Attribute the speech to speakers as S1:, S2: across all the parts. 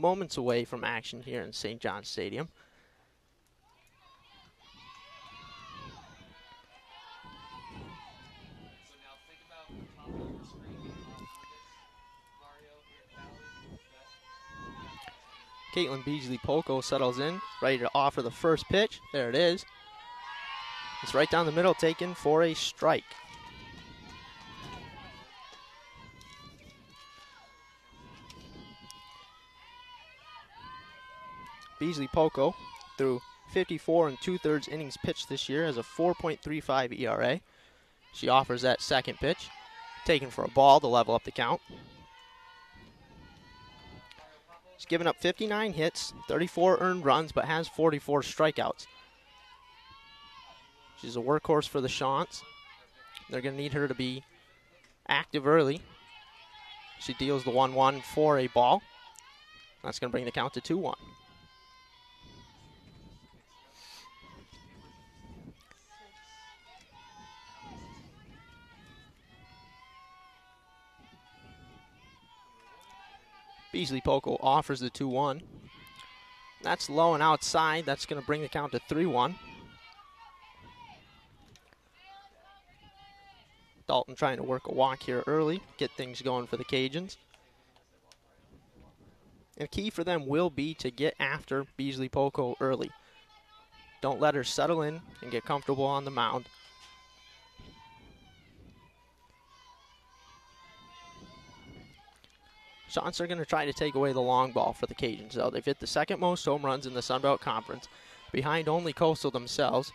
S1: moments away from action here in St. John's Stadium. Caitlin Beasley Polko settles in, ready to offer the first pitch. There it is. It's right down the middle, taken for a strike. Beasley Polko through 54 and two thirds innings pitched this year has a 4.35 ERA. She offers that second pitch, taken for a ball to level up the count. She's given up 59 hits, 34 earned runs, but has 44 strikeouts. She's a workhorse for the Chants. They're going to need her to be active early. She deals the 1 1 for a ball. That's going to bring the count to 2 1. Beasley Polko offers the 2 1. That's low and outside. That's going to bring the count to 3 1. Dalton trying to work a walk here early, get things going for the Cajuns. And key for them will be to get after Beasley Polko early. Don't let her settle in and get comfortable on the mound. Chants are going to try to take away the long ball for the Cajuns, though. They've hit the second most home runs in the Sun Belt Conference, behind only Coastal themselves.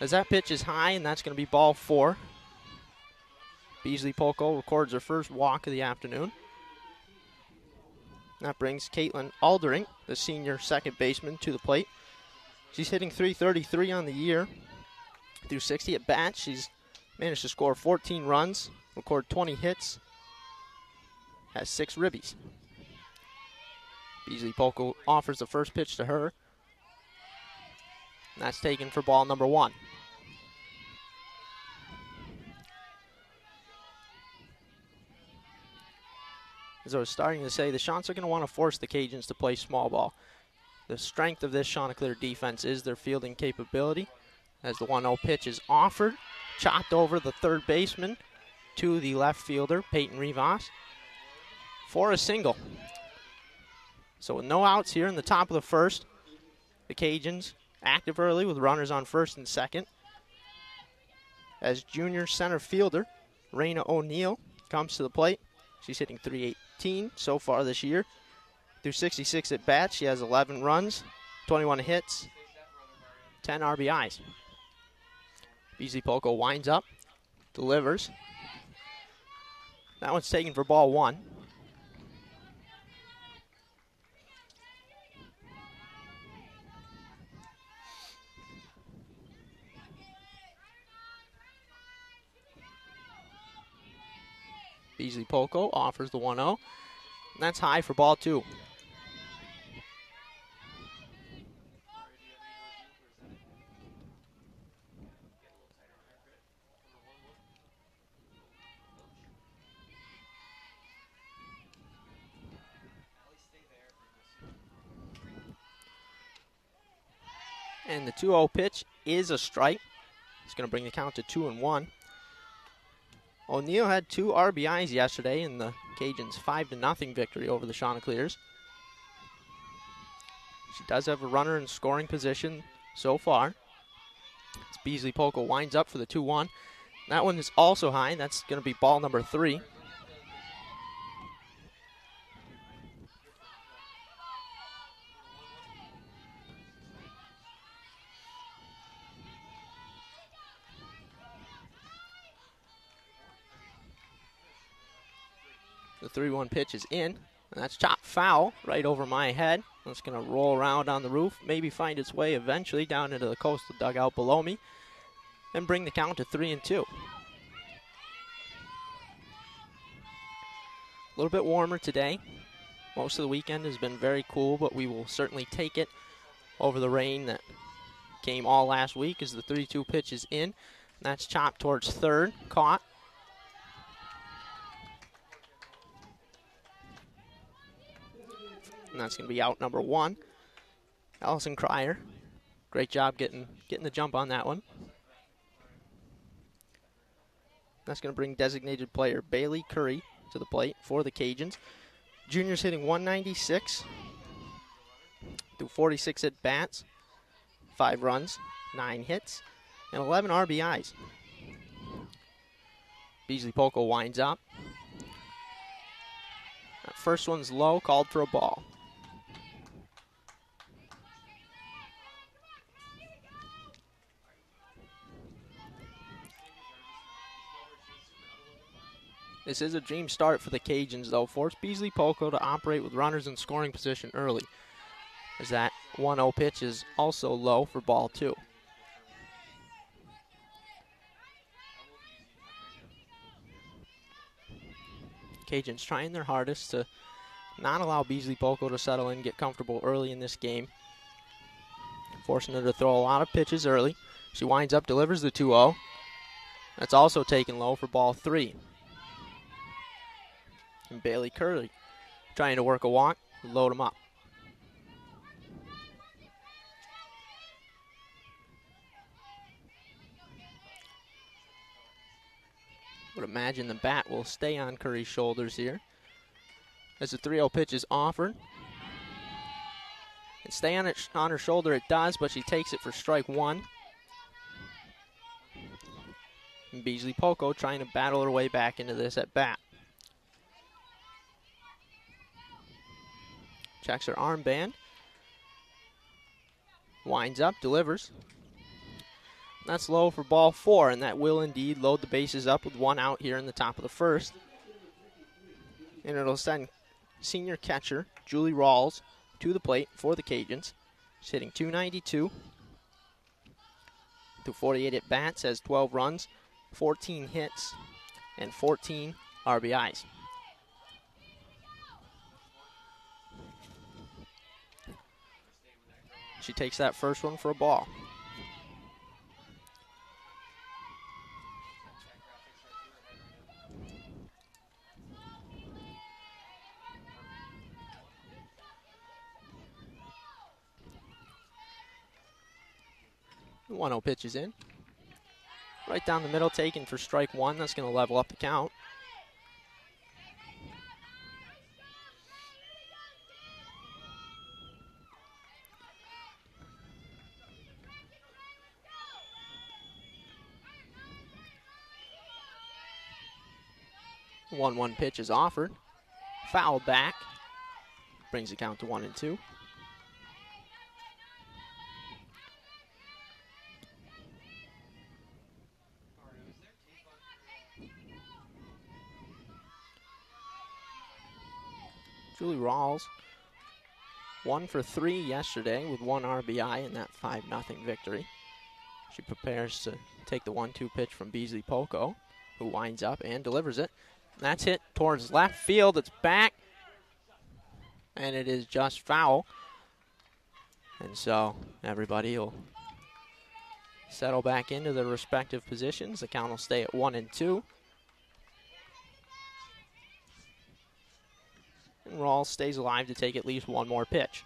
S1: As that pitch is high, and that's going to be ball four. Beasley Polko records her first walk of the afternoon. That brings Caitlin Alderink, the senior second baseman, to the plate. She's hitting 333 on the year. Through 60 at bats, she's managed to score 14 runs, record 20 hits, has six ribbies. Beasley Polko offers the first pitch to her. And that's taken for ball number one. As I was starting to say, the Chants are going to want to force the Cajuns to play small ball. The strength of this Chanticleer defense is their fielding capability. As the 1 0 pitch is offered, chopped over the third baseman to the left fielder, Peyton Rivas for a single. So with no outs here in the top of the first, the Cajuns active early with runners on first and second. As junior center fielder, Raina O'Neill comes to the plate. She's hitting 318 so far this year. Through 66 at bats, she has 11 runs, 21 hits, 10 RBIs. Beasley Polko winds up, delivers. That one's taken for ball one. Beasley Polko offers the 1 0. That's high for ball two. And the 2 0 pitch is a strike. It's going to bring the count to 2 and 1. O'Neill had two RBIs yesterday in the Cajuns' 5 to nothing victory over the Chanticleers. She does have a runner in scoring position so far. As Beasley Polko winds up for the 2 1. That one is also high. That's going to be ball number three. 3 1 pitch is in. And that's chopped foul right over my head. It's going to roll around on the roof, maybe find its way eventually down into the coastal dugout below me, and bring the count to 3 and 2. A little bit warmer today. Most of the weekend has been very cool, but we will certainly take it over the rain that came all last week as the 3 2 pitch is in. That's chopped towards third, caught. And that's going to be out number one. Allison Cryer, great job getting getting the jump on that one. That's going to bring designated player Bailey Curry to the plate for the Cajuns. Juniors hitting 196 through 46 at bats, five runs, nine hits, and 11 RBIs. Beasley Polko winds up. That first one's low, called for a ball. This is a dream start for the Cajuns, though. Force Beasley Polko to operate with runners in scoring position early, as that 1 0 pitch is also low for ball two. Cajuns trying their hardest to not allow Beasley Polko to settle in, get comfortable early in this game. Forcing her to throw a lot of pitches early. She winds up, delivers the 2 0. That's also taken low for ball three. And Bailey Curry trying to work a walk, load him up. Would imagine the bat will stay on Curry's shoulders here. As the 3 0 pitch is offered. And stay on, it, on her shoulder, it does, but she takes it for strike one. And Beasley Polko trying to battle her way back into this at bat. Checks her armband. Winds up, delivers. That's low for ball four, and that will indeed load the bases up with one out here in the top of the first. And it'll send senior catcher Julie Rawls to the plate for the Cajuns. She's hitting 292 to 48 at bats, has 12 runs, 14 hits, and 14 RBIs. She takes that first one for a ball. One zero pitches in. Right down the middle, taken for strike one. That's going to level up the count. One one pitch is offered. Foul back. Brings the count to one and two. Julie Rawls, one for three yesterday with one RBI in that 5 0 victory. She prepares to take the 1 2 pitch from Beasley Polko, who winds up and delivers it. That's hit towards left field. It's back. And it is just foul. And so everybody will settle back into their respective positions. The count will stay at one and two. And Rawls stays alive to take at least one more pitch.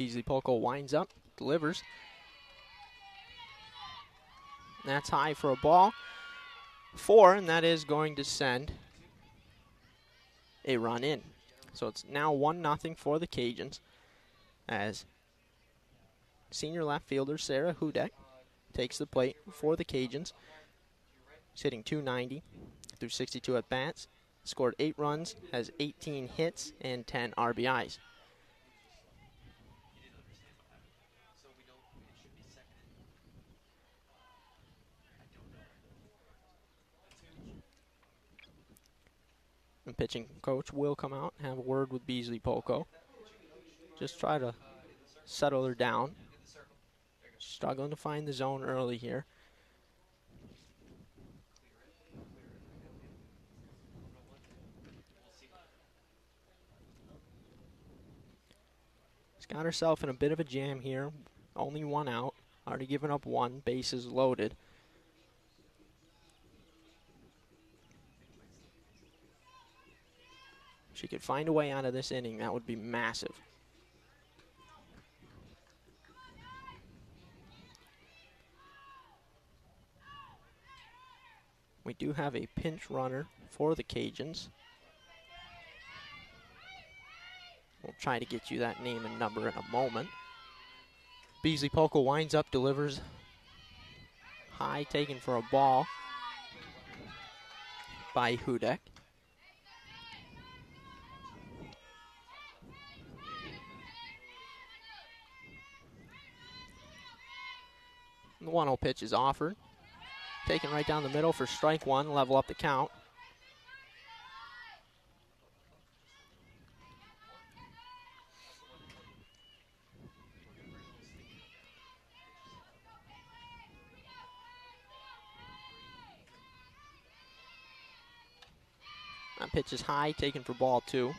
S1: Beasley Polko winds up, delivers. That's high for a ball. Four, and that is going to send a run in. So it's now 1 nothing for the Cajuns as senior left fielder Sarah Hudek takes the plate for the Cajuns. She's hitting 290 through 62 at bats. Scored eight runs, has 18 hits, and 10 RBIs. The pitching coach will come out and have a word with Beasley Polko. Just try to settle her down. Struggling to find the zone early here. She's got herself in a bit of a jam here. Only one out. Already given up one, bases loaded. If she could find a way out of this inning, that would be massive. We do have a pinch runner for the Cajuns. We'll try to get you that name and number in a moment. Beasley Polko winds up, delivers high, taken for a ball by Hudek. 1 0 pitch is offered. Taken right down the middle for strike one, level up the count. That pitch is high, taken for ball two.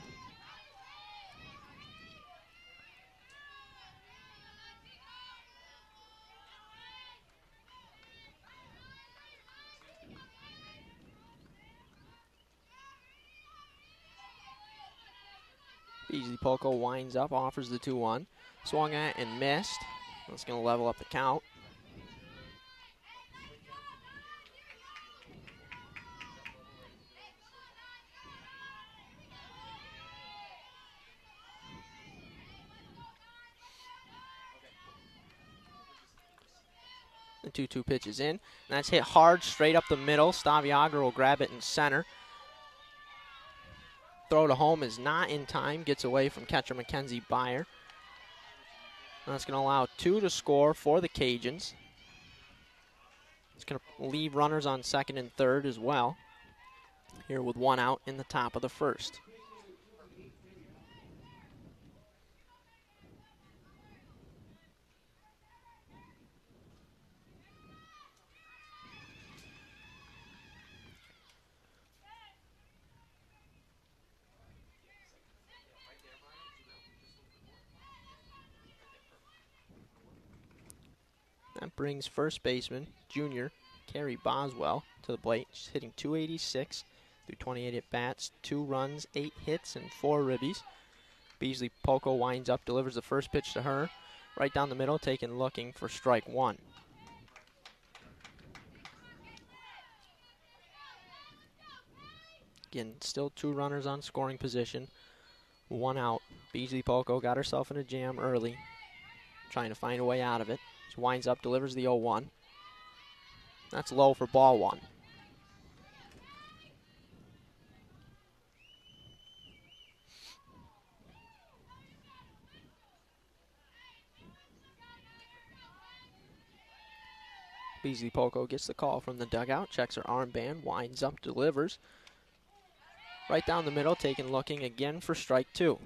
S1: Beasley Polko winds up, offers the 2 1. Swung at and missed. That's going to level up the count. The 2 2 pitch is in. And that's hit hard straight up the middle. Stavi Auger will grab it in center. Throw to home is not in time. Gets away from catcher Mackenzie Byer. That's going to allow two to score for the Cajuns. It's going to leave runners on second and third as well. Here with one out in the top of the first. Brings first baseman, junior, Carrie Boswell, to the plate. She's hitting 286 through 28 at bats, two runs, eight hits, and four ribbies. Beasley Polko winds up, delivers the first pitch to her. Right down the middle, taken looking for strike one. Again, still two runners on scoring position. One out. Beasley Polko got herself in a jam early, trying to find a way out of it. She winds up, delivers the 0 1. That's low for ball one. Beasley Polko gets the call from the dugout, checks her armband, winds up, delivers. Right down the middle, taking looking again for strike two.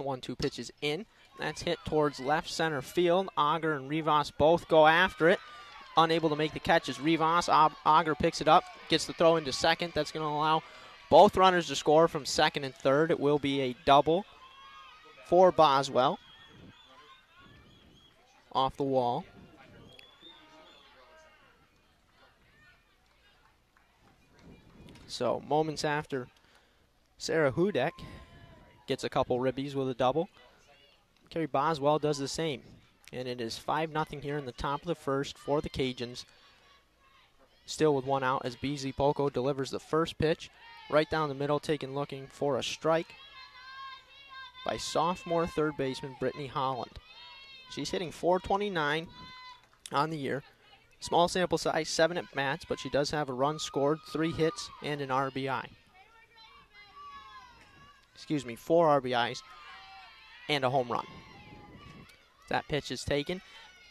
S1: The one two pitch is in. That's hit towards left center field. Auger and Rivas both go after it. Unable to make the catches. Rivas, Auger picks it up, gets the throw into second. That's going to allow both runners to score from second and third. It will be a double for Boswell. Off the wall. So, moments after Sarah Hudek gets a couple ribbies with a double. Kerry Boswell does the same. And it is 5 0 here in the top of the first for the Cajuns. Still with one out as Beasley Polko delivers the first pitch. Right down the middle, taken looking for a strike by sophomore third baseman Brittany Holland. She's hitting 429 on the year. Small sample size, seven at bats, but she does have a run scored, three hits, and an RBI excuse me, four RBIs and a home run. That pitch is taken.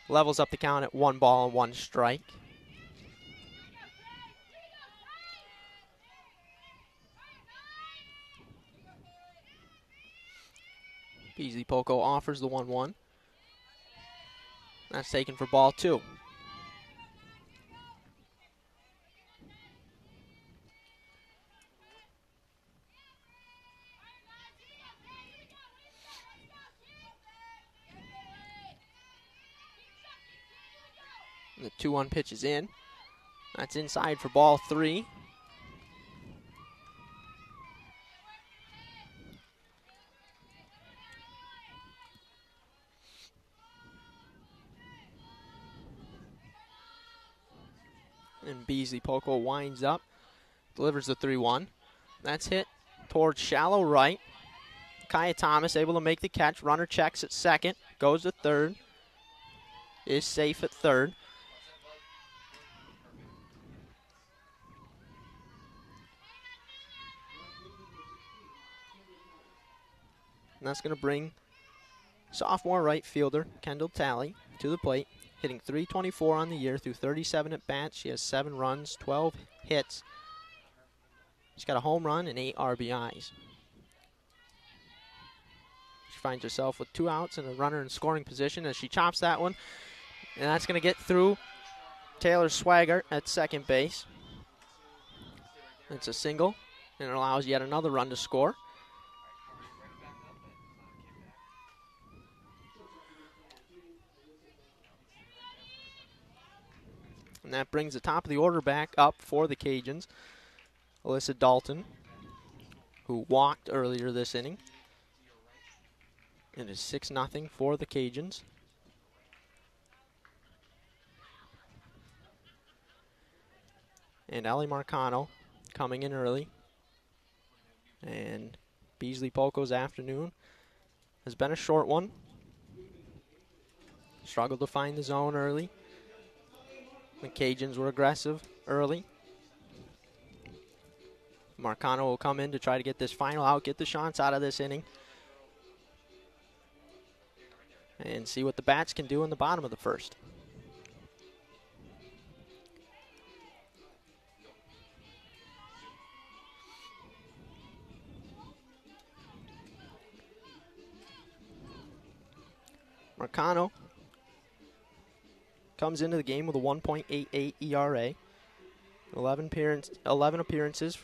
S1: Levels up the count at one ball and one strike. Beasley Polko offers the 1 1. That's taken for ball two. The 2 1 pitch is in. That's inside for ball three. And Beasley Polko winds up, delivers the 3 1. That's hit towards shallow right. Kaya Thomas able to make the catch. Runner checks at second, goes to third, is safe at third. And that's going to bring sophomore right fielder Kendall Talley to the plate, hitting 324 on the year through 37 at bats. She has seven runs, 12 hits. She's got a home run and eight RBIs. She finds herself with two outs and a runner in scoring position as she chops that one. And that's going to get through Taylor Swagger at second base. It's a single and it allows yet another run to score. And that brings the top of the order back up for the Cajuns. Alyssa Dalton, who walked earlier this inning. It is 6 0 for the Cajuns. And Ali Marcano coming in early. And Beasley Polko's afternoon has been a short one. Struggled to find the zone early. The Cajuns were aggressive early. Marcano will come in to try to get this final out, get the shots out of this inning. And see what the bats can do in the bottom of the first. Marcano comes into the game with a 1.88 ERA. 11, appearance, 11 appearances,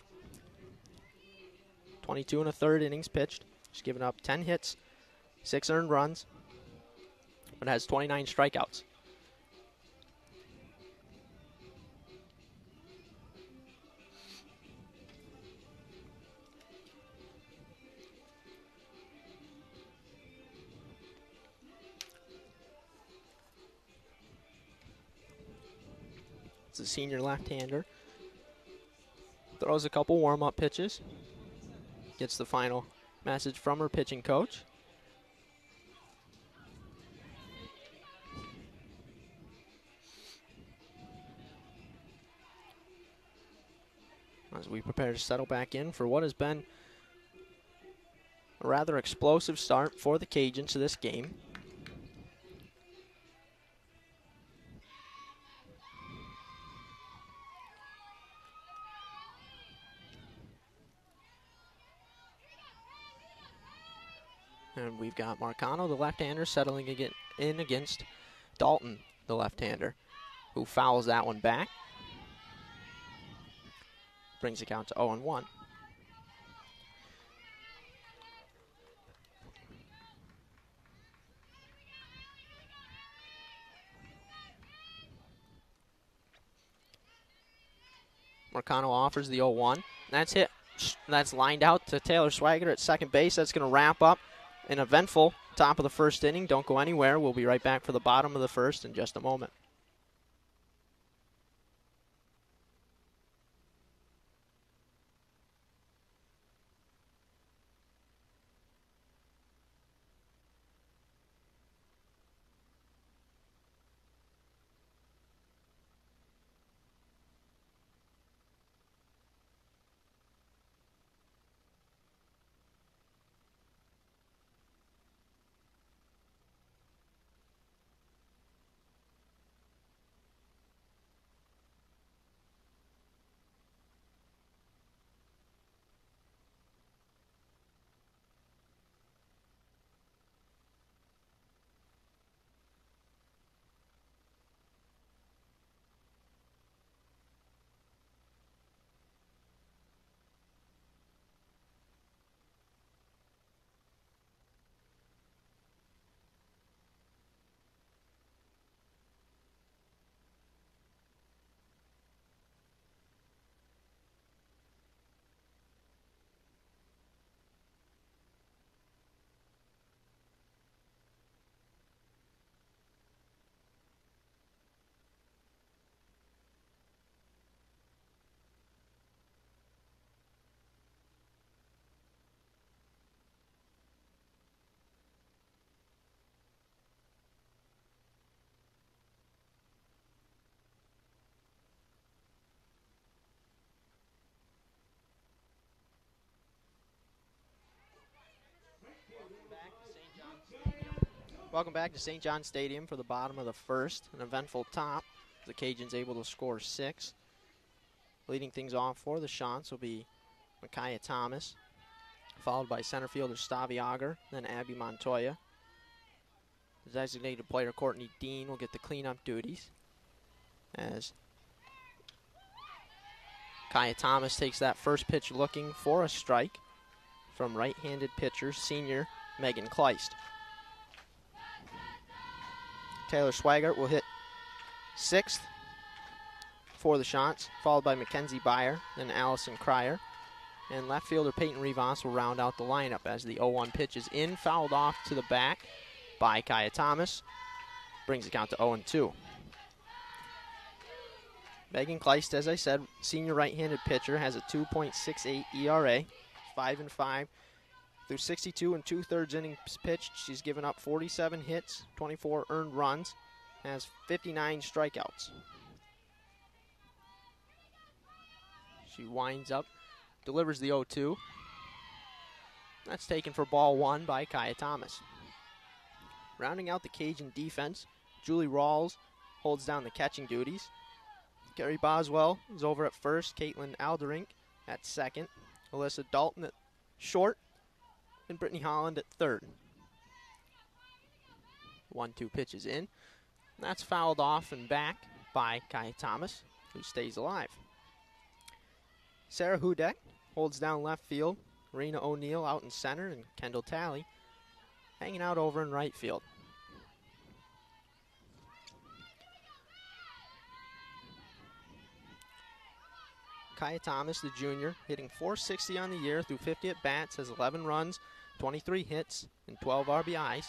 S1: 22 and a third innings pitched. She's given up 10 hits, 6 earned runs, but has 29 strikeouts. It's a senior left-hander. Throws a couple warm-up pitches. Gets the final message from her pitching coach. As we prepare to settle back in for what has been a rather explosive start for the Cajuns to this game. We've got Marcano, the left-hander, settling again in against Dalton, the left-hander, who fouls that one back. Brings the count to 0 1. Marcano offers the 0 1. That's hit. That's lined out to Taylor Swagger at second base. That's going to wrap up an eventful top of the first inning. Don't go anywhere. We'll be right back for the bottom of the first in just a moment. Welcome back to St. John Stadium for the bottom of the first. An eventful top. The Cajuns able to score six. Leading things off for the Chants will be Micaiah Thomas, followed by center fielder Stavi Auger, then Abby Montoya. The designated player Courtney Dean will get the cleanup duties as Kaya Thomas takes that first pitch looking for a strike from right-handed pitcher senior Megan Kleist. Taylor Swagart will hit sixth for the Chants, followed by Mackenzie Byer, then Allison Cryer. And left fielder Peyton Rivas will round out the lineup as the 0 1 pitch is in, fouled off to the back by Kaya Thomas. Brings the count to 0 2. Megan Kleist, as I said, senior right handed pitcher, has a 2.68 ERA, 5 and 5 through 62 and two thirds innings pitched, she's given up 47 hits, 24 earned runs, has 59 strikeouts. She winds up, delivers the 0 2. That's taken for ball one by Kaya Thomas. Rounding out the Cajun defense, Julie Rawls holds down the catching duties. Carrie Boswell is over at first, Caitlin Alderink at second, Alyssa Dalton at short, and Brittany Holland at third. One two pitches in. That's fouled off and back by Kai Thomas, who stays alive. Sarah Hudek holds down left field. Raina O'Neill out in center, and Kendall Talley hanging out over in right field. Kaya Thomas, the junior, hitting 460 on the year through 50 at bats, has 11 runs, 23 hits, and 12 RBIs.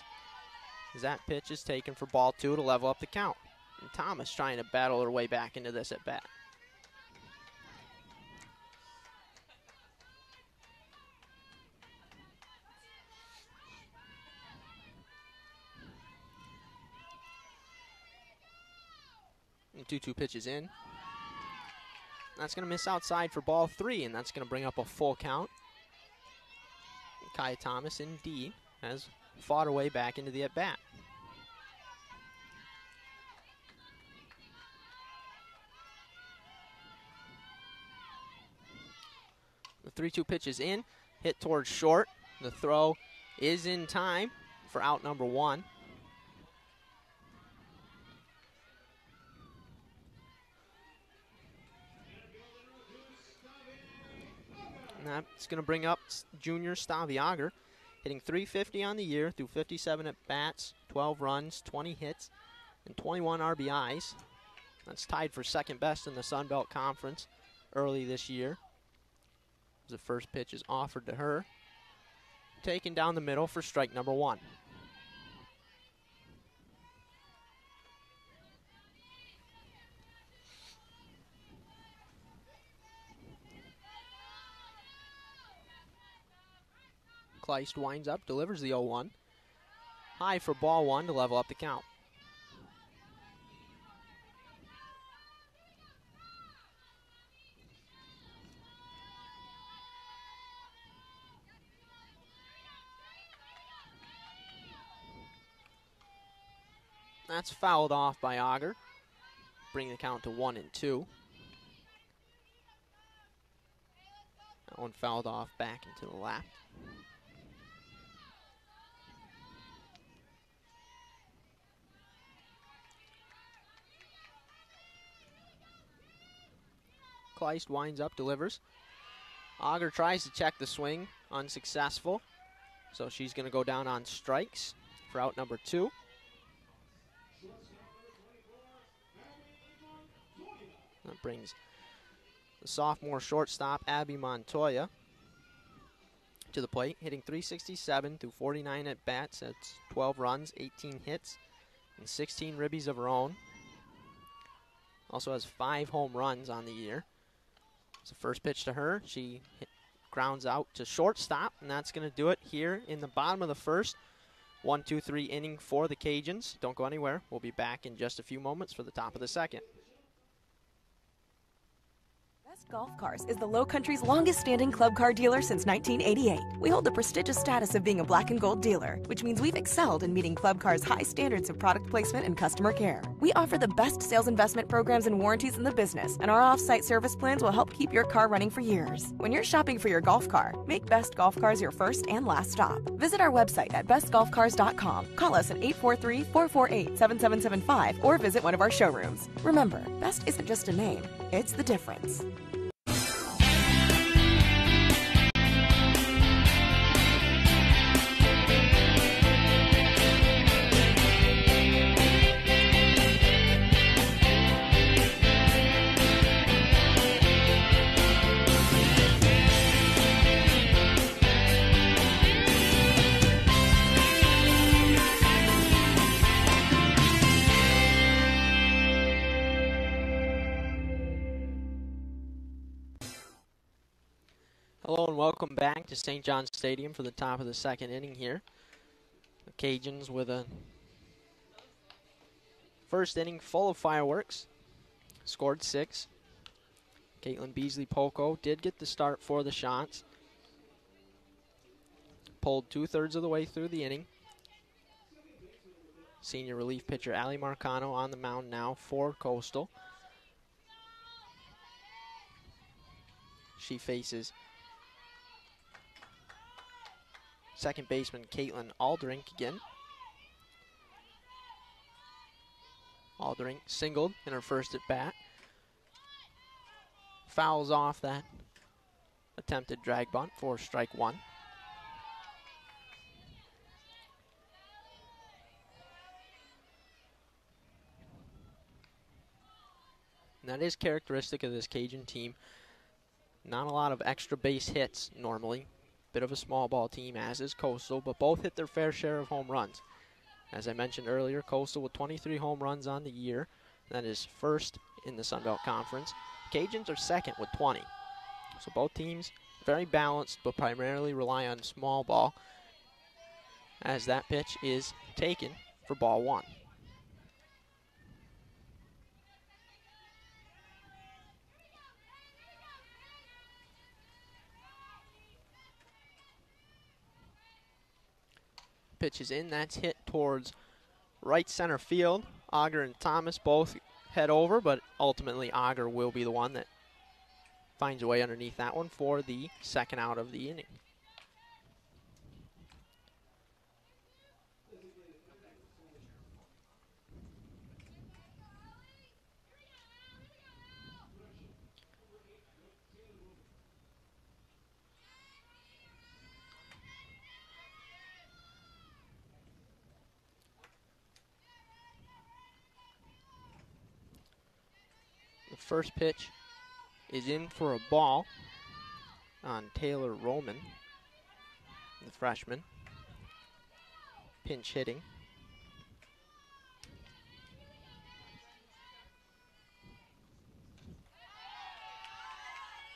S1: That pitch is taken for ball two to level up the count. And Thomas trying to battle her way back into this at bat. And 2 2 pitches in. That's going to miss outside for ball three, and that's going to bring up a full count. Kai Thomas, indeed, has fought her way back into the at bat. The 3 2 pitch is in, hit towards short. The throw is in time for out number one. That's going to bring up junior Stavi Auger, hitting 350 on the year through 57 at bats, 12 runs, 20 hits, and 21 RBIs. That's tied for second best in the Sun Belt Conference early this year. The first pitch is offered to her. Taken down the middle for strike number one. Kleist winds up, delivers the 0 1. High for ball one to level up the count. That's fouled off by Auger. bringing the count to one and two. That one fouled off back into the lap. Kleist winds up, delivers. Auger tries to check the swing, unsuccessful. So she's going to go down on strikes for out number two. That brings the sophomore shortstop, Abby Montoya, to the plate, hitting 367 through 49 at bats. That's 12 runs, 18 hits, and 16 ribbies of her own. Also has five home runs on the year. The first pitch to her. She hit, grounds out to shortstop, and that's going to do it here in the bottom of the first. One, two, three inning for the Cajuns. Don't go anywhere. We'll be back in just a few moments for the top of the second.
S2: Golf Cars is the Low Country's longest standing club car dealer since 1988. We hold the prestigious status of being a black and gold dealer, which means we've excelled in meeting club cars' high standards of product placement and customer care. We offer the best sales investment programs and warranties in the business, and our off site service plans will help keep your car running for years. When you're shopping for your golf car, make Best Golf Cars your first and last stop. Visit our website at bestgolfcars.com. Call us at 843 448 7775 or visit one of our showrooms. Remember, Best isn't just a name, it's the difference.
S1: Hello and welcome back to St. John's Stadium for the top of the second inning here. The Cajuns with a first inning full of fireworks. Scored six. Caitlin Beasley Polko did get the start for the shots. Pulled two thirds of the way through the inning. Senior relief pitcher Ali Marcano on the mound now for Coastal. She faces Second baseman Caitlin Alderink again. Alderink singled in her first at bat. Fouls off that attempted drag bunt for strike one. And that is characteristic of this Cajun team. Not a lot of extra base hits normally. Bit of a small ball team, as is Coastal, but both hit their fair share of home runs. As I mentioned earlier, Coastal with 23 home runs on the year. That is first in the Sun Belt Conference. Cajuns are second with 20. So both teams very balanced, but primarily rely on small ball. As that pitch is taken for ball one. Pitch is in. That's hit towards right center field. Auger and Thomas both head over, but ultimately Auger will be the one that finds a way underneath that one for the second out of the inning. First pitch is in for a ball on Taylor Roman, the freshman. Pinch hitting.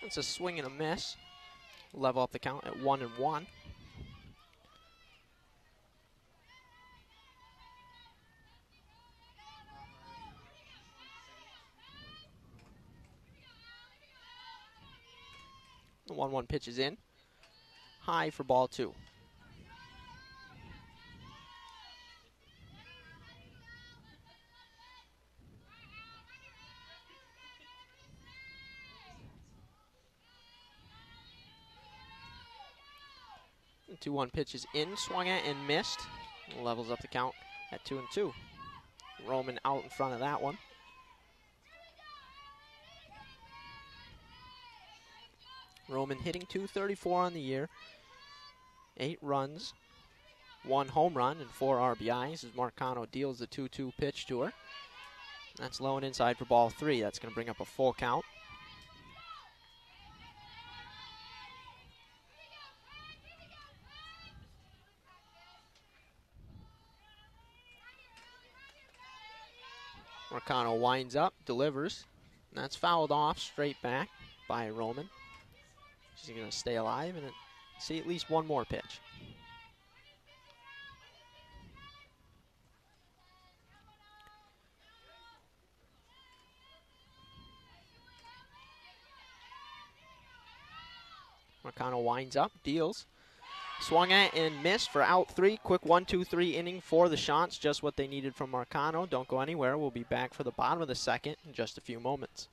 S1: It's a swing and a miss. Level up the count at one and one. The 1 1 pitch is in. High for ball two. The 2 1 pitch is in, swung at and missed. Levels up the count at 2 and 2. Roman out in front of that one. Roman hitting 234 on the year. Eight runs, one home run, and four RBIs as Marcano deals the 2 2 pitch to her. That's low and inside for ball three. That's going to bring up a full count. Marcano winds up, delivers. And that's fouled off straight back by Roman. She's going to stay alive and see at least one more pitch. Marcano winds up, deals. Swung at and missed for out three. Quick one, two, three inning for the Chants. Just what they needed from Marcano. Don't go anywhere. We'll be back for the bottom of the second in just a few moments.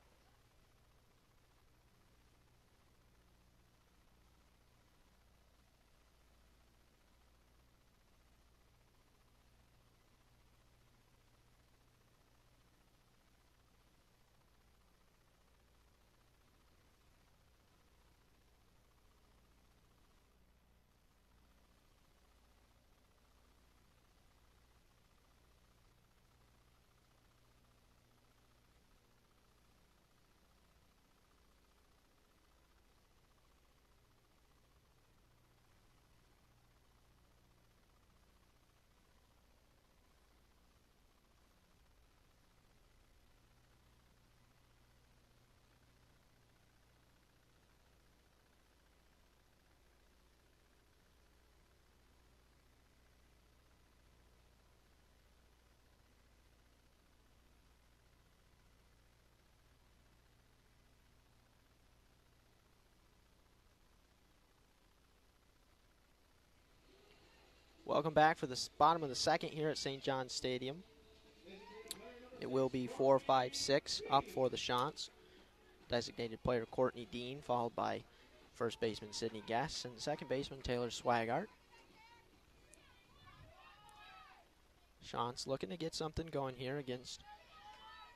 S1: Welcome back for the bottom of the second here at St. John's Stadium. It will be 4 5 6 up for the Chants. Designated player Courtney Dean, followed by first baseman Sydney Guess and second baseman Taylor Swagart. Chants looking to get something going here against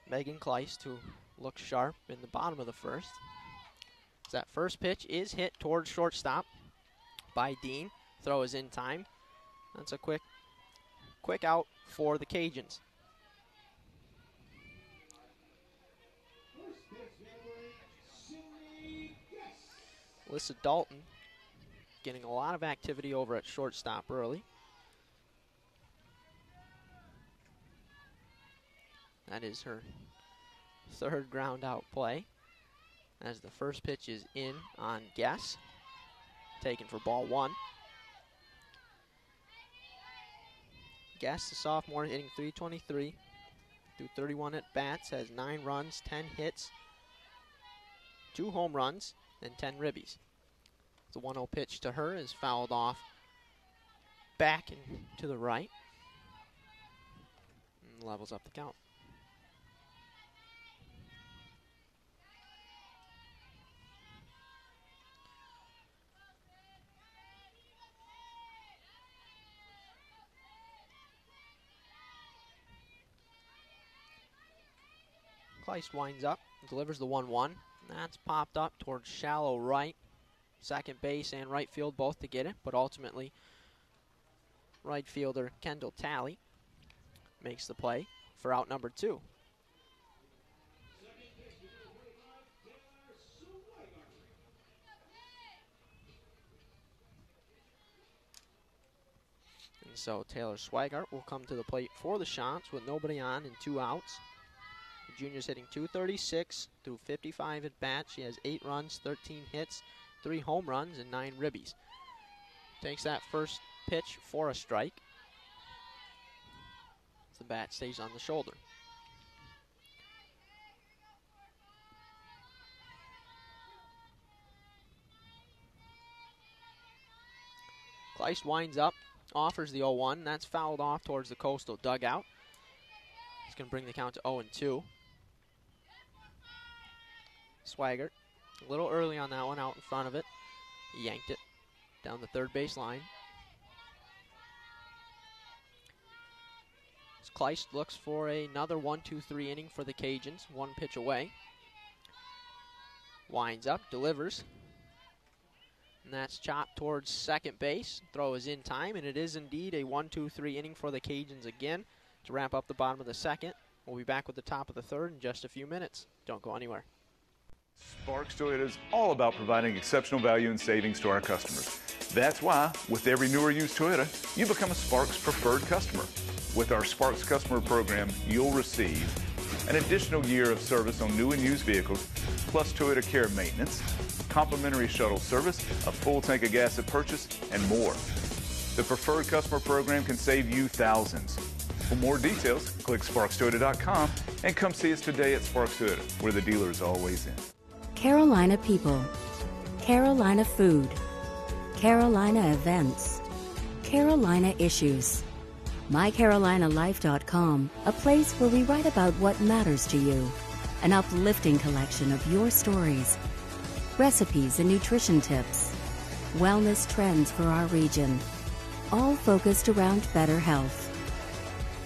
S1: Megan Kleist, who looks sharp in the bottom of the first. that first pitch is hit towards shortstop by Dean. Throw is in time. That's a quick, quick out for the Cajuns. Alyssa Dalton getting a lot of activity over at shortstop early. That is her third ground out play. As the first pitch is in on guess. Taken for ball one. Guess, the sophomore, hitting 323 through 31 at bats, has nine runs, 10 hits, two home runs, and 10 ribbies. The 1 0 pitch to her is fouled off back and to the right. And levels up the count. Winds up, delivers the 1 1. That's popped up towards shallow right. Second base and right field both to get it, but ultimately, right fielder Kendall Talley makes the play for out number two. And so Taylor Swigart will come to the plate for the Chants with nobody on and two outs. The junior's hitting 236 through 55 at bat. She has eight runs, 13 hits, three home runs, and nine ribbies. Takes that first pitch for a strike. The bat stays on the shoulder. Kleist winds up, offers the 0 1. That's fouled off towards the coastal dugout. He's going to bring the count to 0 2. Swagart. A little early on that one, out in front of it. Yanked it down the third base line. Kleist looks for another 1 2 3 inning for the Cajuns, one pitch away. Winds up, delivers. And that's chopped towards second base. Throw is in time, and it is indeed a 1 2 3 inning for the Cajuns again to wrap up the bottom of the second. We'll be back with the top of the third in just a few minutes. Don't go anywhere.
S3: Sparks Toyota is all about providing exceptional value and savings to our customers. That's why, with every new or used Toyota, you become a Sparks preferred customer. With our Sparks customer program, you'll receive an additional year of service on new and used vehicles, plus Toyota Care maintenance, complimentary shuttle service, a full tank of gas at purchase, and more. The preferred customer program can save you thousands. For more details, click sparkstoyota.com and come see us today at Sparks Toyota, where the dealer is always in.
S4: Carolina people. Carolina Food, Carolina Events, Carolina Issues, MyCarolinaLife.com, a place where we write about what matters to you, an uplifting collection of your stories, recipes and nutrition tips, wellness trends for our region, all focused around better health.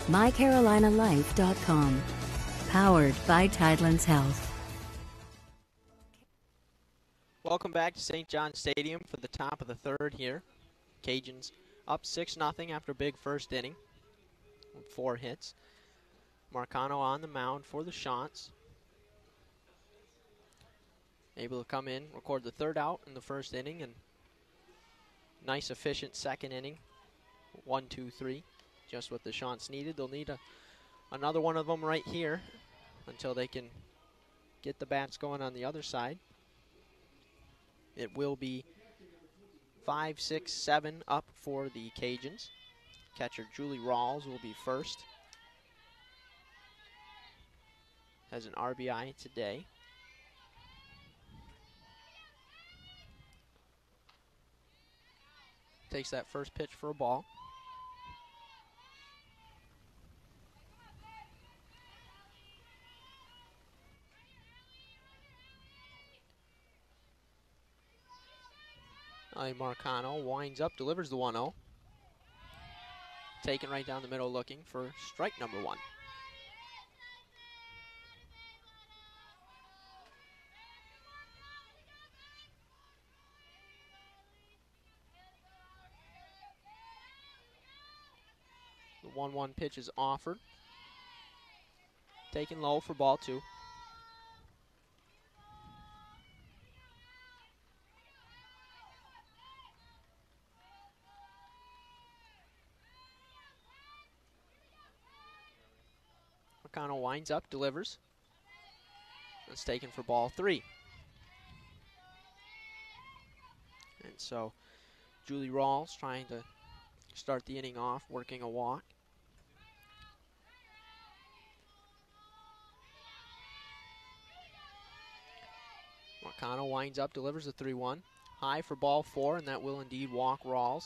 S4: MyCarolinaLife.com, powered by Tidelands Health.
S1: Welcome back to St. John Stadium for the top of the third here. Cajuns up 6 0 after a big first inning four hits. Marcano on the mound for the Chants. Able to come in, record the third out in the first inning, and nice, efficient second inning. One, two, three. Just what the Chants needed. They'll need a, another one of them right here until they can get the bats going on the other side. It will be five, six, seven up for the Cajuns. Catcher Julie Rawls will be first. Has an RBI today. Takes that first pitch for a ball. Ali Marcano winds up, delivers the 1 0. Taken right down the middle, looking for strike number one. The 1 1 pitch is offered. Taken low for ball two. Marcano winds up, delivers. It's taken for ball three. And so Julie Rawls trying to start the inning off, working a walk. Marcano winds up, delivers a 3 1. High for ball four, and that will indeed walk Rawls.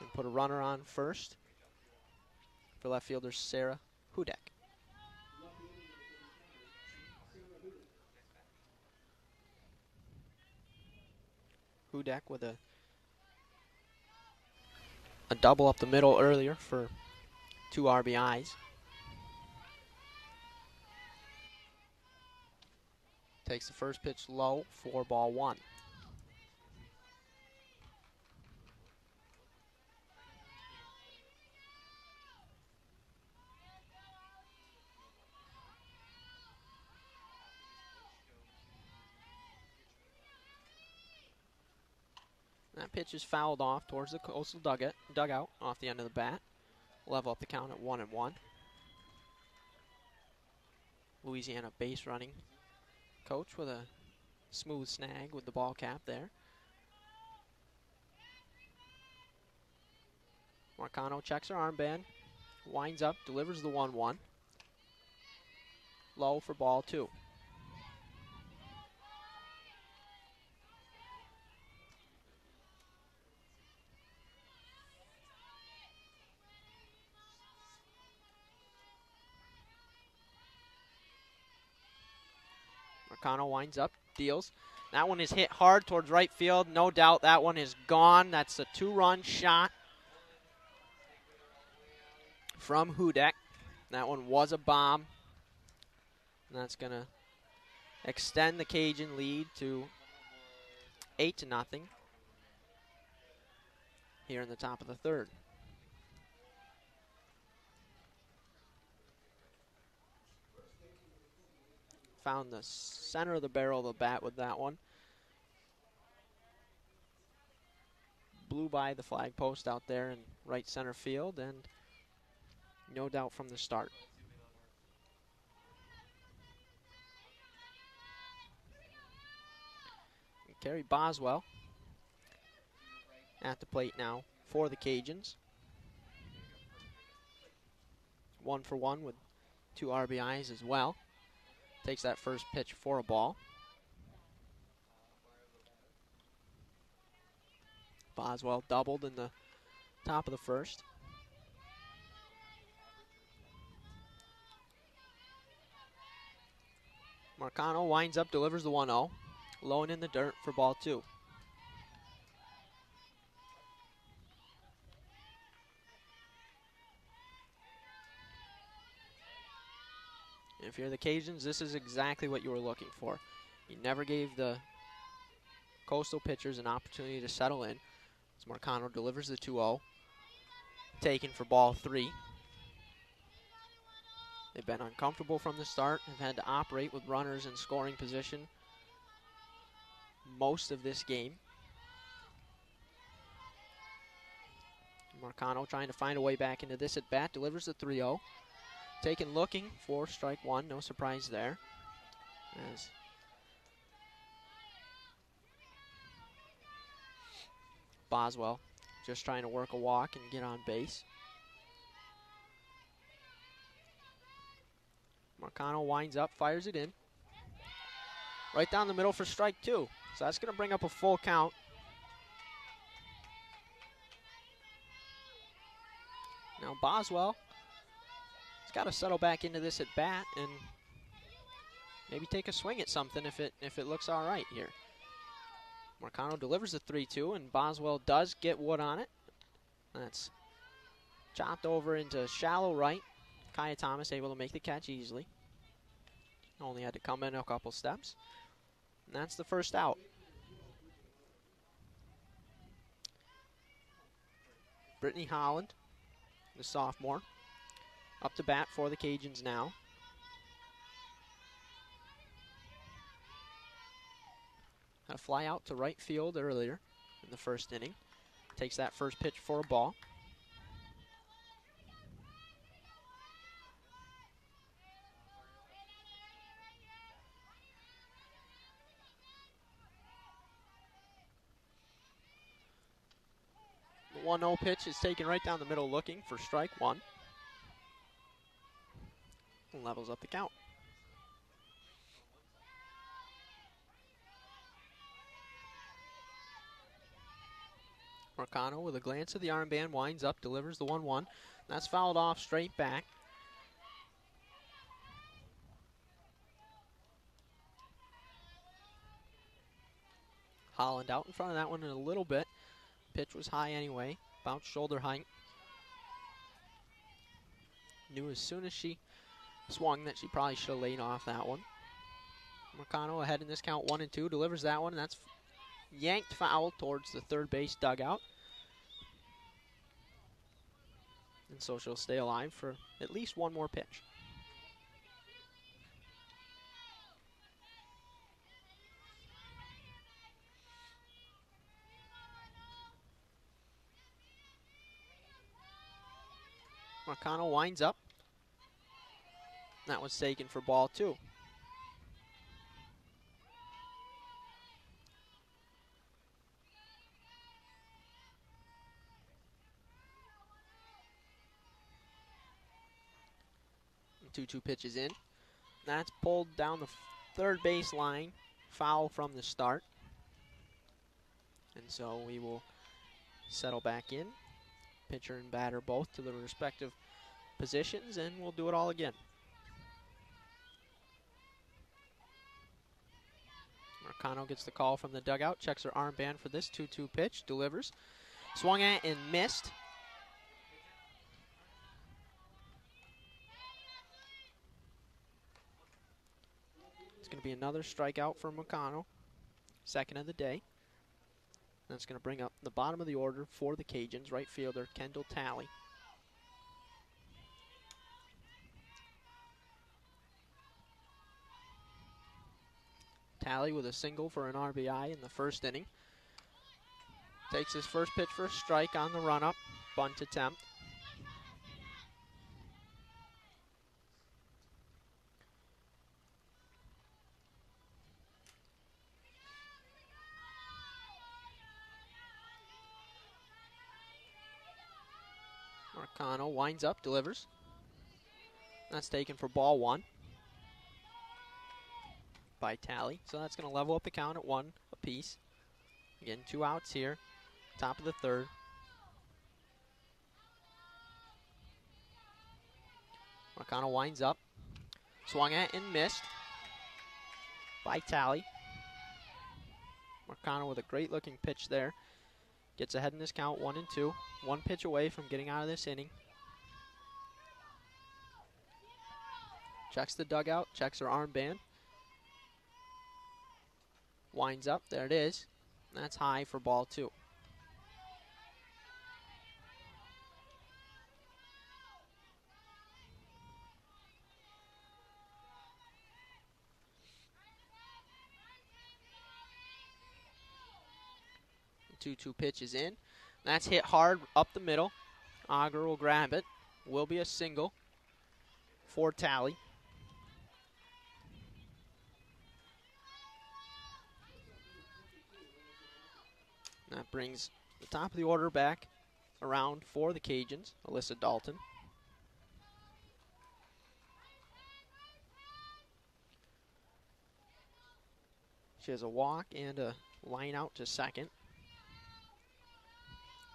S1: And put a runner on first for left fielder Sarah Hudek. Hudek with a a double up the middle earlier for two RBIs. Takes the first pitch low, four ball one. That pitch is fouled off towards the coastal dugout, dugout off the end of the bat. Level up the count at one and one. Louisiana base running coach with a smooth snag with the ball cap there. Marcano checks her armband, winds up, delivers the 1 1. Low for ball two. Marcano winds up, deals. That one is hit hard towards right field. No doubt that one is gone. That's a two run shot from Hudek. That one was a bomb. And that's going to extend the Cajun lead to 8 to nothing here in the top of the third. Found the center of the barrel of the bat with that one. Blew by the flag post out there in right center field, and no doubt from the start. Carrie Boswell at the plate now for the Cajuns. One for one with two RBIs as well. Takes that first pitch for a ball. Boswell doubled in the top of the first. Marcano winds up, delivers the 1 0. Low and in the dirt for ball two. If you're the Cajuns, this is exactly what you were looking for. You never gave the Coastal pitchers an opportunity to settle in. As Marcano delivers the 2 0. Taken for ball three. They've been uncomfortable from the start, have had to operate with runners in scoring position most of this game. Marcano trying to find a way back into this at bat, delivers the 3 0. Taken looking for strike one, no surprise there. As Boswell just trying to work a walk and get on base. Marcano winds up, fires it in. Right down the middle for strike two. So that's going to bring up a full count. Now Boswell has got to settle back into this at bat and maybe take a swing at something if it if it looks all right here. Marcano delivers the 3-2 and Boswell does get wood on it. That's chopped over into shallow right. Kaya Thomas able to make the catch easily. Only had to come in a couple steps. And that's the first out. Brittany Holland, the sophomore, up to bat for the Cajuns now. Had a fly out to right field earlier in the first inning. Takes that first pitch for a ball. The 1 0 pitch is taken right down the middle, looking for strike one. Levels up the count. Marcano with a glance at the armband winds up, delivers the 1 1. That's fouled off straight back. Holland out in front of that one in a little bit. Pitch was high anyway, bounced shoulder height. Knew as soon as she swung that she probably should have laid off that one. Marcano ahead in this count, one and two, delivers that one, and that's yanked foul towards the third base dugout. And so she'll stay alive for at least one more pitch. Marcano winds up. That was taken for ball two. Two two pitches in. That's pulled down the third base line. Foul from the start. And so we will settle back in. Pitcher and batter both to their respective positions, and we'll do it all again. Marcano gets the call from the dugout, checks her armband for this 2 2 pitch, delivers. Swung at and missed. It's going to be another strikeout for Marcano, second of the day. That's going to bring up the bottom of the order for the Cajuns, right fielder Kendall Talley. Talley with a single for an RBI in the first inning. Takes his first pitch for a strike on the run up, bunt attempt. Marcano winds up, delivers. That's taken for ball one by Talley. So that's going to level up the count at one apiece. Again, two outs here. top of the third. Marcano winds up. Swung at and missed by Talley. Marcano with a great looking pitch there. Gets ahead in this count, one and two. One pitch away from getting out of this inning. Checks the dugout, checks her armband. Winds up, there it is. That's high for ball two. The 2 2 pitch is in. That's hit hard up the middle. Auger will grab it. Will be a single for Talley. That brings the top of the order back around for the Cajuns, Alyssa Dalton. She has a walk and a line out to second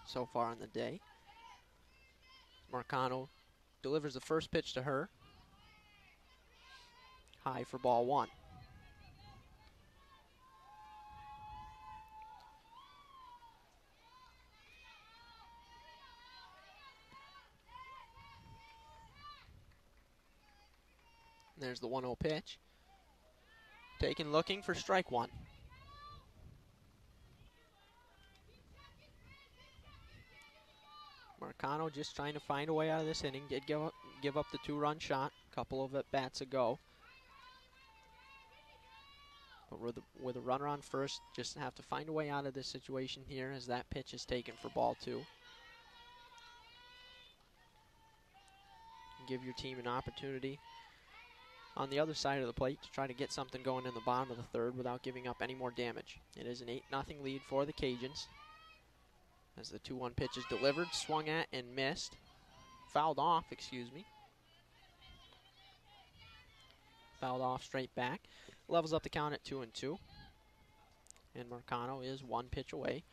S1: so far in the day. Marcano delivers the first pitch to her. High for ball one. There's the 1 0 pitch. Taken looking for strike one. Marcano just trying to find a way out of this inning. Did give up, give up the two run shot a couple of at bats ago. But with with a runner on first, just have to find a way out of this situation here as that pitch is taken for ball two. Give your team an opportunity on the other side of the plate to try to get something going in the bottom of the third without giving up any more damage. It is an 8 0 lead for the Cajuns. As the 2 1 pitch is delivered, swung at and missed. Fouled off, excuse me. Fouled off straight back. Levels up the count at 2 and 2. And Marcano is one pitch away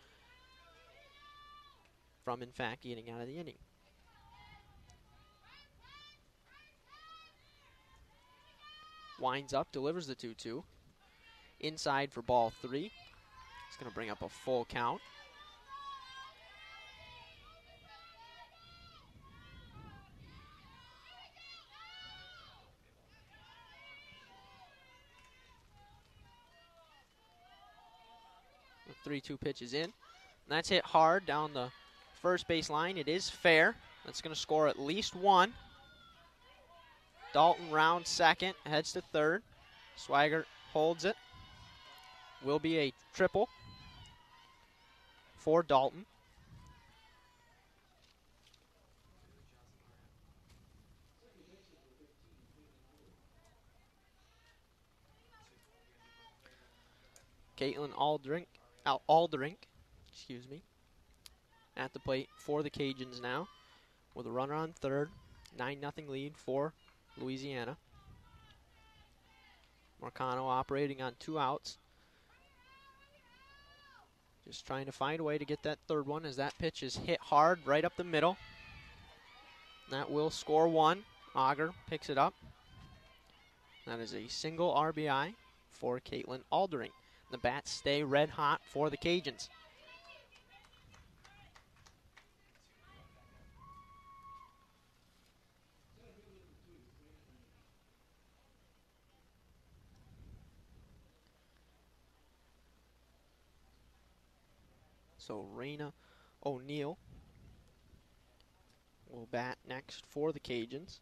S1: from, in fact, getting out of the inning. Winds up, delivers the 2 2. Inside for ball three. It's going to bring up a full count. The 3 2 pitch is in. And that's hit hard down the first base line. It is fair. That's going to score at least one. Dalton round second, heads to third. Swagger holds it. Will be a triple for Dalton. Caitlin Alderink, Alderink, excuse me, at the plate for the Cajuns now, with a runner on third, nine nothing lead for Louisiana. Marcano operating on two outs. Just trying to find a way to get that third one as that pitch is hit hard right up the middle. That will score one. Auger picks it up. That is a single RBI for Caitlin Alderink. The bats stay red hot for the Cajuns. So Raina O'Neill will bat next for the Cajuns.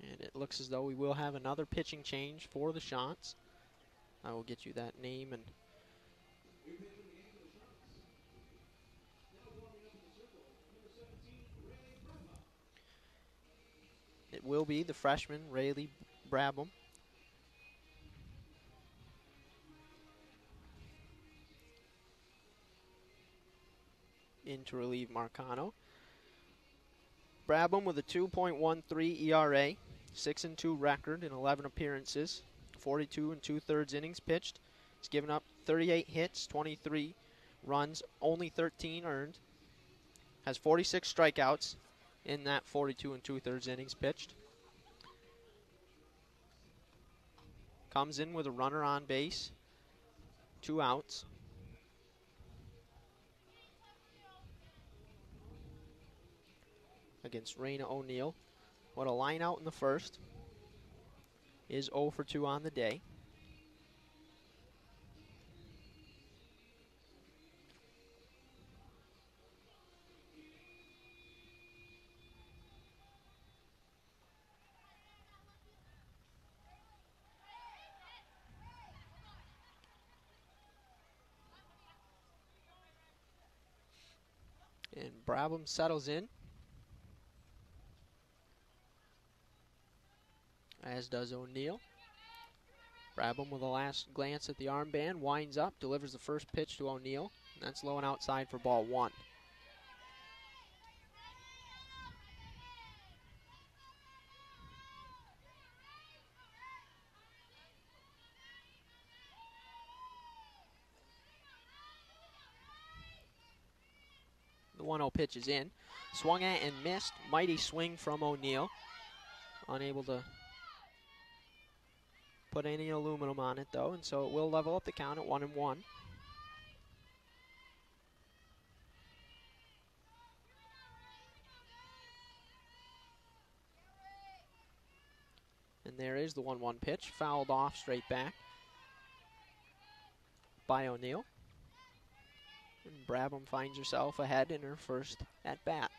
S1: And it looks as though we will have another pitching change for the Chants. I will get you that name and It will be the freshman, Rayleigh Brabham. In to relieve Marcano. Brabham with a 2.13 ERA, 6 and 2 record in 11 appearances, 42 and two thirds innings pitched. He's given up 38 hits, 23 runs, only 13 earned. Has 46 strikeouts in that 42 and two thirds innings pitched. Comes in with a runner on base, two outs. Against Raina O'Neill. What a line out in the first. Is 0 for 2 on the day. Brabham settles in. As does O'Neill. Brabham with a last glance at the armband, winds up, delivers the first pitch to O'Neill. That's low and outside for ball one. Pitch is in. Swung at and missed. Mighty swing from O'Neill. Unable to put any aluminum on it, though, and so it will level up the count at 1 and 1. And there is the 1 1 pitch, fouled off straight back by O'Neill. And Brabham finds herself ahead in her first at bat.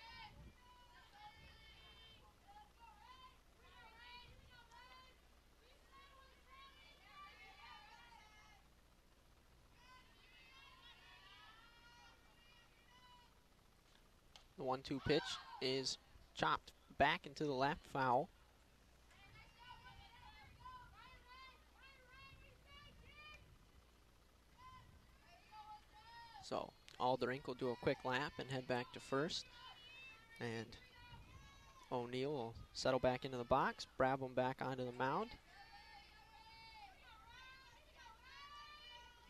S1: The one two pitch is chopped back into the left foul. So Alderink will do a quick lap and head back to first. And O'Neill will settle back into the box. Brabham back onto the mound.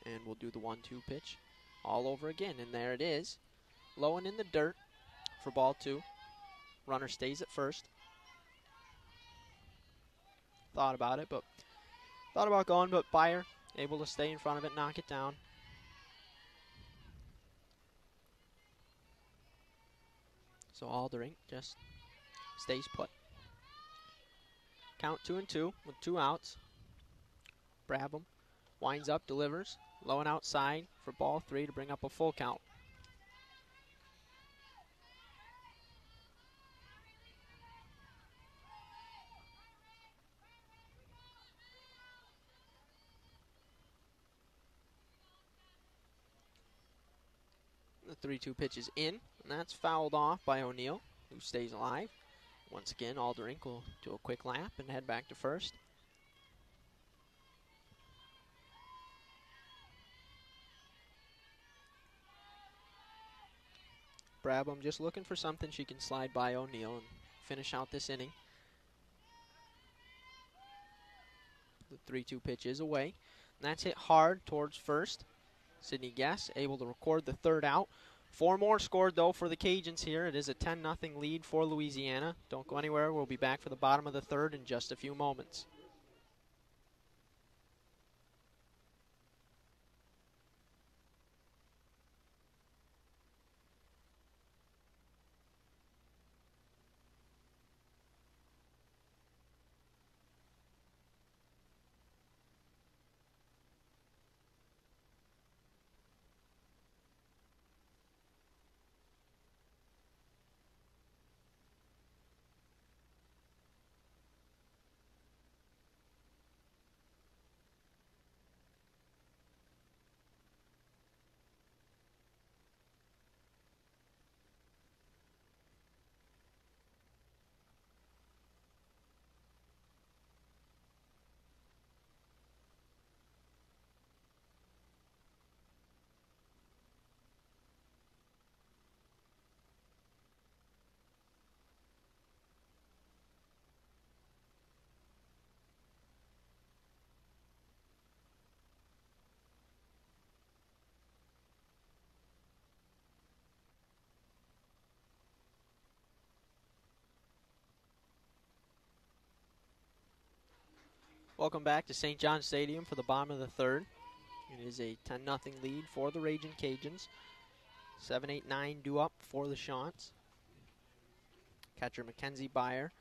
S1: And we'll do the one two pitch all over again. And there it is. Low and in the dirt for ball two. Runner stays at first. Thought about it, but thought about going, but Byer able to stay in front of it, knock it down. So Alderink just stays put. Count two and two with two outs. Brabham winds up, delivers, low and outside for ball three to bring up a full count. The 3 2 pitch is in, and that's fouled off by O'Neill, who stays alive. Once again, Alderink will do a quick lap and head back to first. Brabham just looking for something she can slide by O'Neill and finish out this inning. The 3 2 pitch is away. And that's hit hard towards first. Sydney Guess able to record the third out. Four more scored, though, for the Cajuns here. It is a 10 0 lead for Louisiana. Don't go anywhere. We'll be back for the bottom of the third in just a few moments. Welcome back to St. John Stadium for the bottom of the third. It is a 10 0 lead for the Raging Cajuns. 7 8 9 due up for the Chants. Catcher Mackenzie Byer,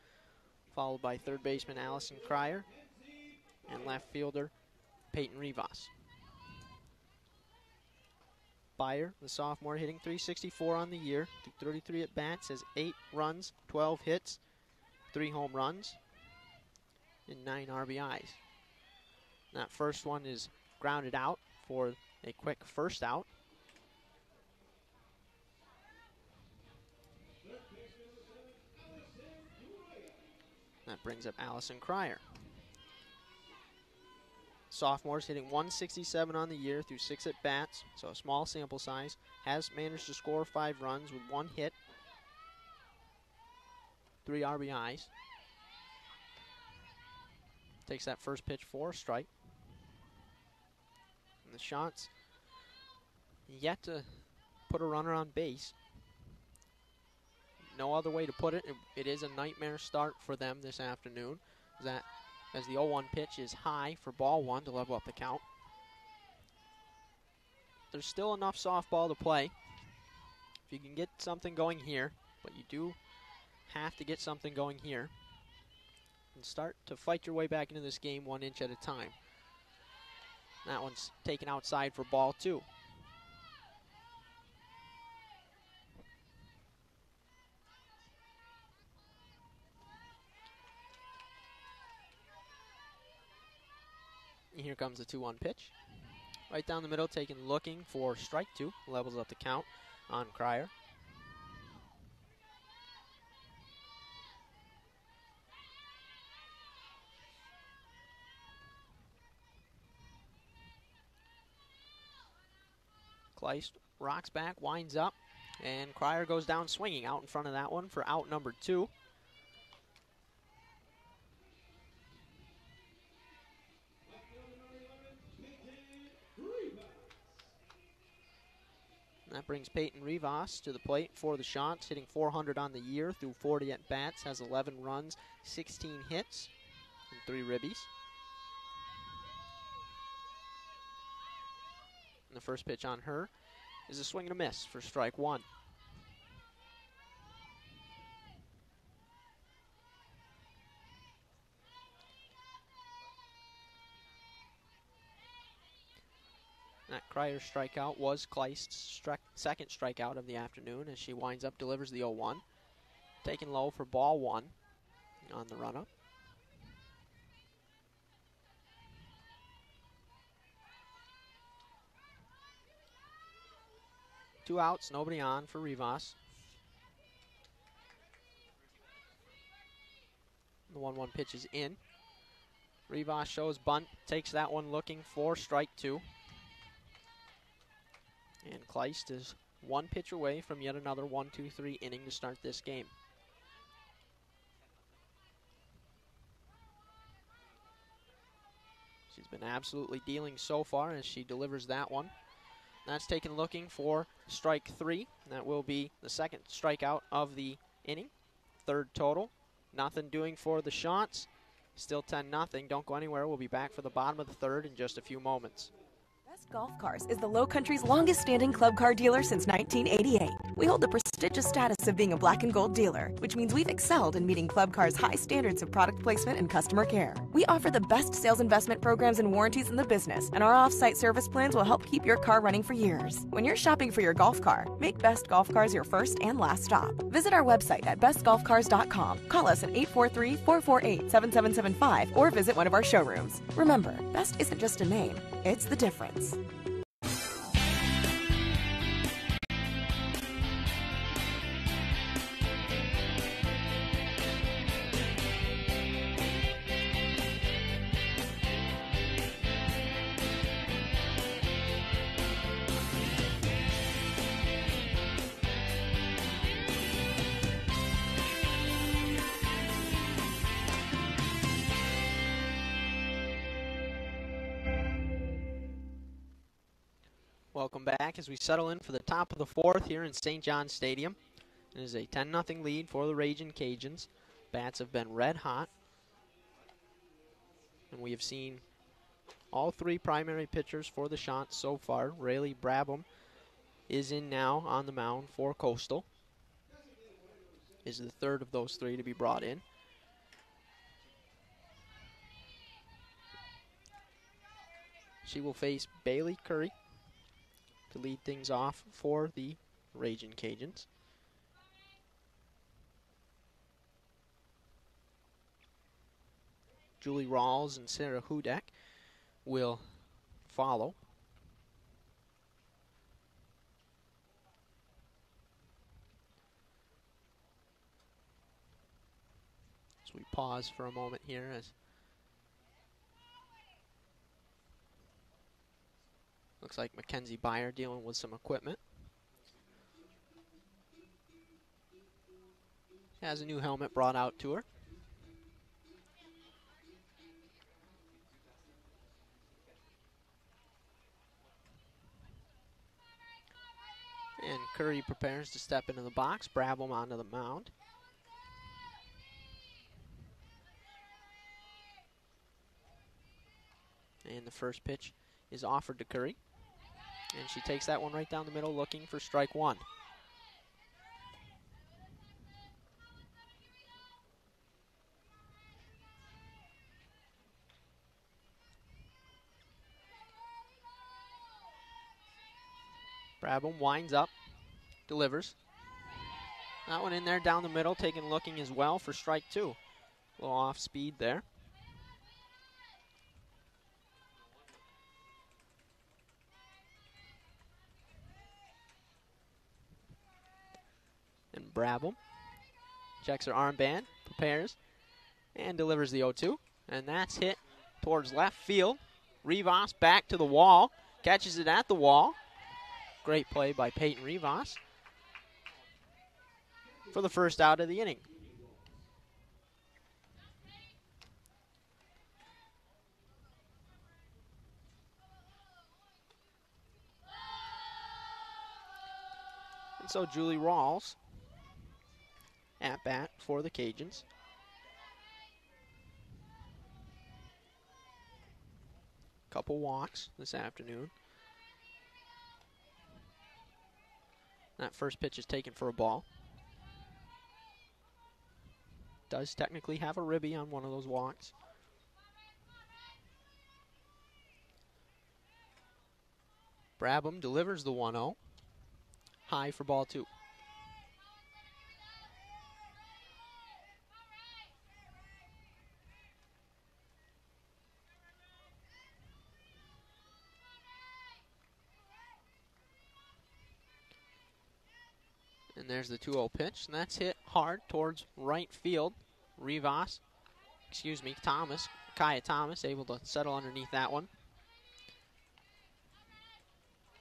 S1: followed by third baseman Allison Cryer, and left fielder Peyton Rivas. Byer, the sophomore, hitting 364 on the year, 33 at bats, has eight runs, 12 hits, three home runs, and nine RBIs. That first one is grounded out for a quick first out. That brings up Allison Cryer. Sophomores hitting 167 on the year through six at bats, so a small sample size. Has managed to score five runs with one hit, three RBIs. Takes that first pitch for a strike. And the Chants yet to put a runner on base. No other way to put it. It, it is a nightmare start for them this afternoon. That as the 0-1 pitch is high for ball one to level up the count. There's still enough softball to play. If you can get something going here, but you do have to get something going here and start to fight your way back into this game one inch at a time. That one's taken outside for ball two. Here comes the 2 1 pitch. Right down the middle, taken looking for strike two. Levels up the count on Cryer. Rocks back, winds up, and Cryer goes down swinging out in front of that one for out number two. That brings Peyton Rivas to the plate for the Chants, hitting 400 on the year through 40 at bats, has 11 runs, 16 hits, and three ribbies. And the first pitch on her is a swing and a miss for strike one. That Cryer strikeout was Kleist's stri second strikeout of the afternoon as she winds up, delivers the 0 1. Taken low for ball one on the run up. Two outs, nobody on for Rivas. The 1 1 pitch is in. Rivas shows bunt, takes that one looking for strike two. And Kleist is one pitch away from yet another 1 2 3 inning to start this game. She's been absolutely dealing so far as she delivers that one. That's taken looking for strike three. That will be the second strikeout of the inning. Third total. Nothing doing for the Chants. Still 10 nothing. Don't go anywhere. We'll be back for the bottom of the third in just a few moments.
S2: Golf Cars is the Low Country's longest standing club car dealer since 1988. We hold the prestigious status of being a black and gold dealer, which means we've excelled in meeting Club Car's high standards of product placement and customer care. We offer the best sales investment programs and warranties in the business, and our off site service plans will help keep your car running for years. When you're shopping for your golf car, make Best Golf Cars your first and last stop. Visit our website at bestgolfcars.com, call us at 843 448 7775, or visit one of our showrooms. Remember, Best isn't just a name, it's the difference.
S1: As we settle in for the top of the fourth here in St. John Stadium. It is a 10 0 lead for the Raging Cajuns. Bats have been red hot. And we have seen all three primary pitchers for the Chants so far. Rayleigh Brabham is in now on the mound for Coastal. Is the third of those three to be brought in. She will face Bailey Curry to lead things off for the Raging Cajuns. Julie Rawls and Sarah Hudak will follow. So we pause for a moment here as looks like Mackenzie Byer dealing with some equipment. She has a new helmet brought out to her. And Curry prepares to step into the box. Brabham onto the mound. And the first pitch is offered to Curry. And she takes that one right down the middle, looking for strike one. Brabham winds up, delivers. That one in there down the middle, taking looking as well for strike two. A little off speed there. Brabham checks her armband, prepares, and delivers the 0 2. And that's hit towards left field. Rivas back to the wall, catches it at the wall. Great play by Peyton Rivas for the first out of the inning. And so Julie Rawls at bat for the Cajuns. Couple walks this afternoon. That first pitch is taken for a ball. Does technically have a ribby on one of those walks. Brabham delivers the 1 0. High for ball two. There's the 2 0 pitch, and that's hit hard towards right field. Rivas, excuse me, Thomas, Kaya Thomas, able to settle underneath that one.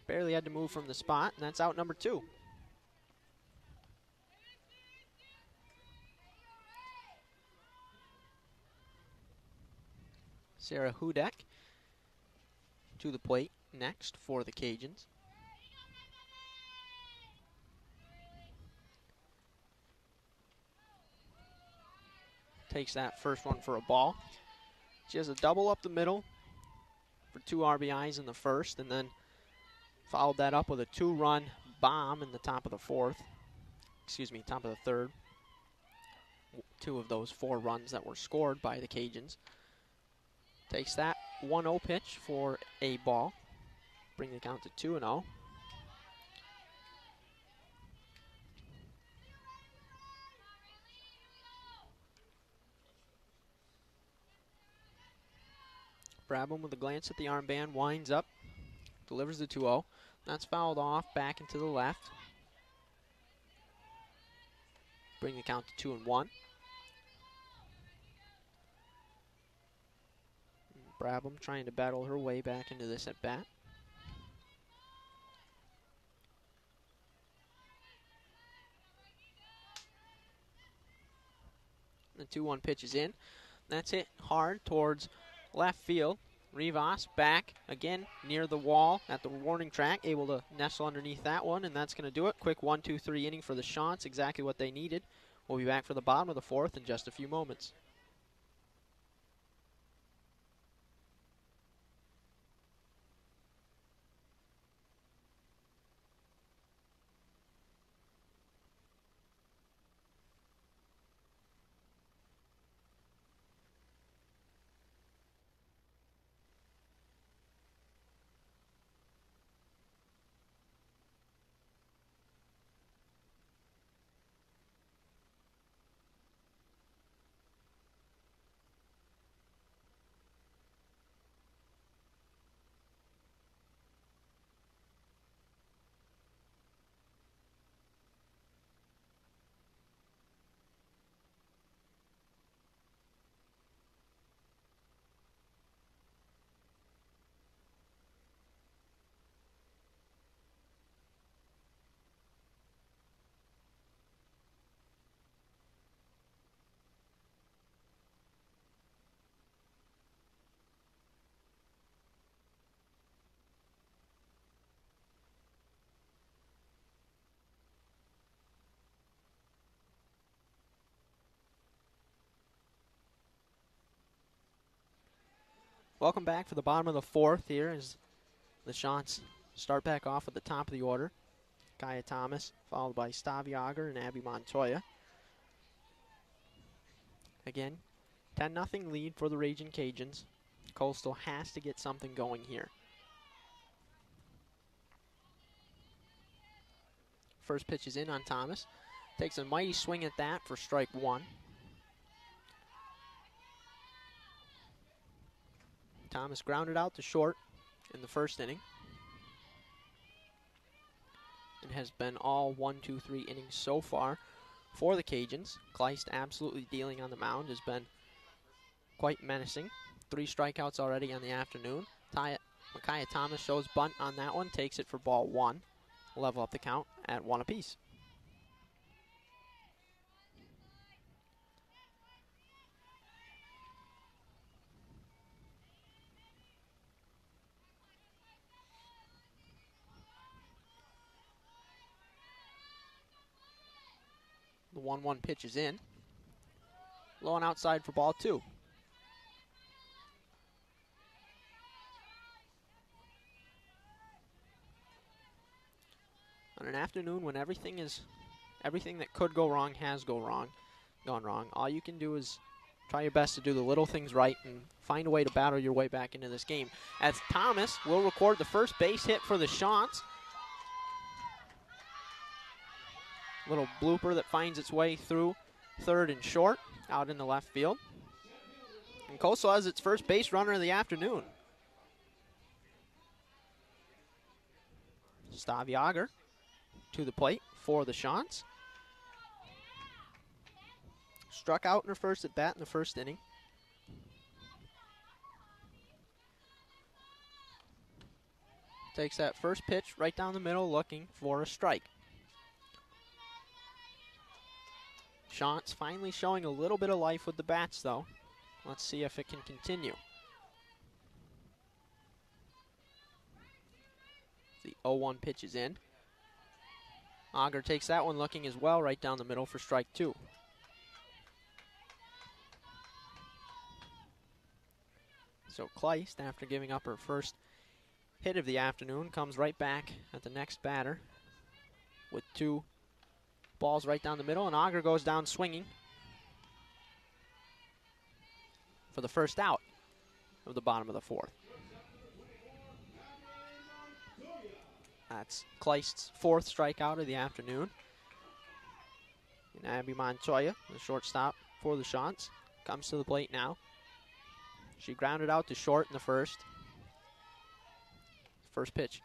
S1: Barely had to move from the spot, and that's out number two. Sarah Hudak to the plate next for the Cajuns. Takes that first one for a ball. She has a double up the middle for two RBIs in the first, and then followed that up with a two run bomb in the top of the fourth. Excuse me, top of the third. Two of those four runs that were scored by the Cajuns. Takes that 1 0 pitch for a ball. Bring the count to 2 0. Brabham with a glance at the armband, winds up, delivers the 2 0. That's fouled off back into the left. Bring the count to 2 and 1. Brabham trying to battle her way back into this at bat. The 2 1 pitch is in. That's it hard towards left field. Rivas back again near the wall at the warning track, able to nestle underneath that one, and that's going to do it. Quick one, two, three inning for the Chants, exactly what they needed. We'll be back for the bottom of the fourth in just a few moments. Welcome back for the bottom of the fourth here as the Chants start back off at the top of the order. Kaya Thomas, followed by Stavi Auger and Abby Montoya. Again, 10 0 lead for the Raging Cajuns. Coastal has to get something going here. First pitch is in on Thomas. Takes a mighty swing at that for strike one. Thomas grounded out to short in the first inning. It has been all one, two, three innings so far for the Cajuns. Kleist absolutely dealing on the mound has been quite menacing. Three strikeouts already on the afternoon. Ty- Micaiah Thomas shows bunt on that one, takes it for ball one. Level up the count at one apiece. The 1 1 pitch is in. Low and outside for ball two. On an afternoon when everything is everything that could go wrong has go wrong gone wrong. All you can do is try your best to do the little things right and find a way to battle your way back into this game. As Thomas will record the first base hit for the Chants. Little blooper that finds its way through third and short out in the left field. And Coastal has its first base runner of the afternoon. Stavi Auger to the plate for the Chants. Struck out in her first at bat in the first inning. Takes that first pitch right down the middle looking for a strike. Chants finally showing a little bit of life with the bats, though. Let's see if it can continue. The 0 1 pitch is in. Auger takes that one looking as well, right down the middle for strike two. So Kleist, after giving up her first hit of the afternoon, comes right back at the next batter with two balls right down the middle, and Auger goes down swinging for the first out of the bottom of the fourth. That's Kleist's fourth strikeout of the afternoon. And Abby Montoya, the shortstop for the Chants, comes to the plate now. She grounded out to short in the first. First pitch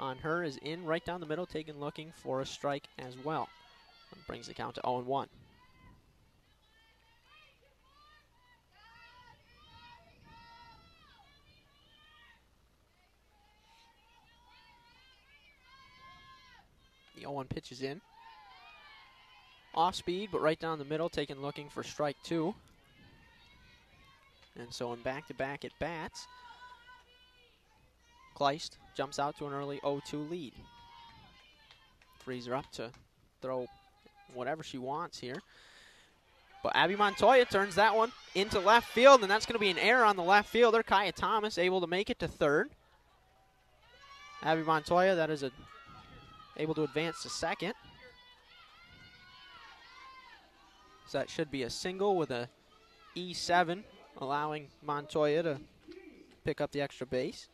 S1: on her is in right down the middle, taken looking for a strike as well. Brings the count to 0 1. The 0 1 pitch is in. Off speed, but right down the middle, taken looking for strike two. And so in back to back at bats, Kleist jumps out to an early 0 2 lead. Frees her up to throw whatever she wants here. But Abby Montoya turns that one into left field, and that's going to be an error on the left fielder. Kaya Thomas able to make it to third. Abby Montoya, that is a able to advance to second. So that should be a single with a E7, allowing Montoya to pick up the extra base.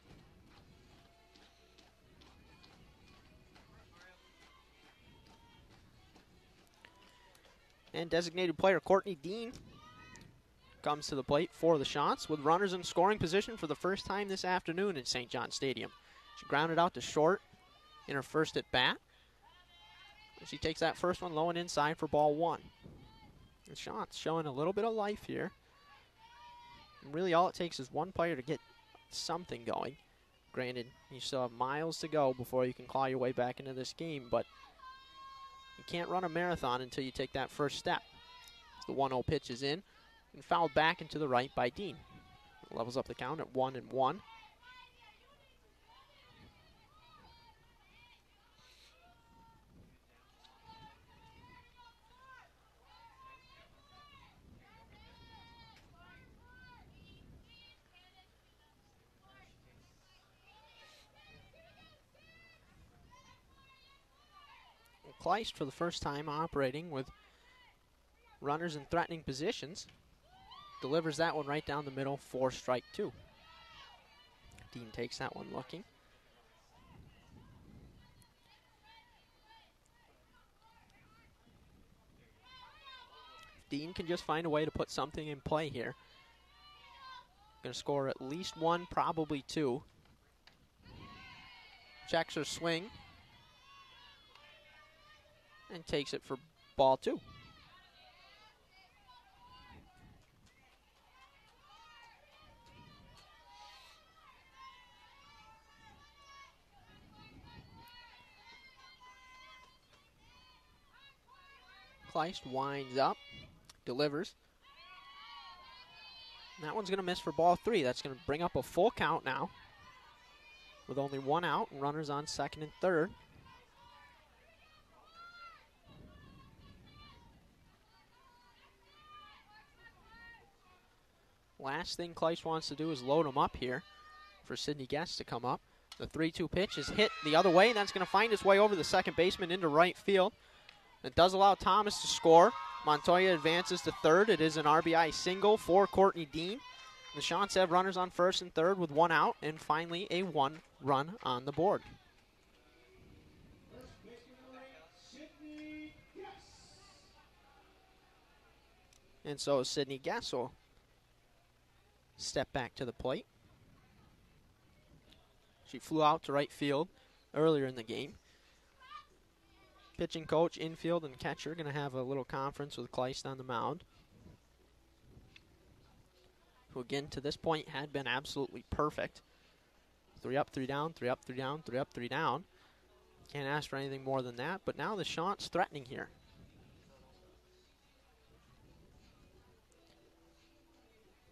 S1: And designated player Courtney Dean comes to the plate for the Chants with runners in scoring position for the first time this afternoon in St. John Stadium. She grounded out to short in her first at bat. She takes that first one low and inside for ball one. The Chants showing a little bit of life here. And really, all it takes is one player to get something going. Granted, you still have miles to go before you can claw your way back into this game, but you can't run a marathon until you take that first step. The 1 0 pitch is in and fouled back into the right by Dean. Levels up the count at 1 and 1. Kleist for the first time operating with runners in threatening positions. Delivers that one right down the middle for strike two. Dean takes that one looking. Dean can just find a way to put something in play here. Going to score at least one, probably two. Checks her swing and takes it for ball two. Kleist winds up, delivers. That one's going to miss for ball three. That's going to bring up a full count now with only one out runners on second and third. Last thing Kleist wants to do is load him up here for Sydney Guest to come up. The 3 2 pitch is hit the other way, and that's going to find its way over the second baseman into right field. It does allow Thomas to score. Montoya advances to third. It is an RBI single for Courtney Dean. The Chants have runners on first and third with one out, and finally a one run on the board. And so Sydney will step back to the plate. She flew out to right field earlier in the game. Pitching coach, infield, and catcher going to have a little conference with Kleist on the mound. Who, again, to this point had been absolutely perfect. Three up, three down, three up, three down, three up, three down. Can't ask for anything more than that, but now the Chants threatening here.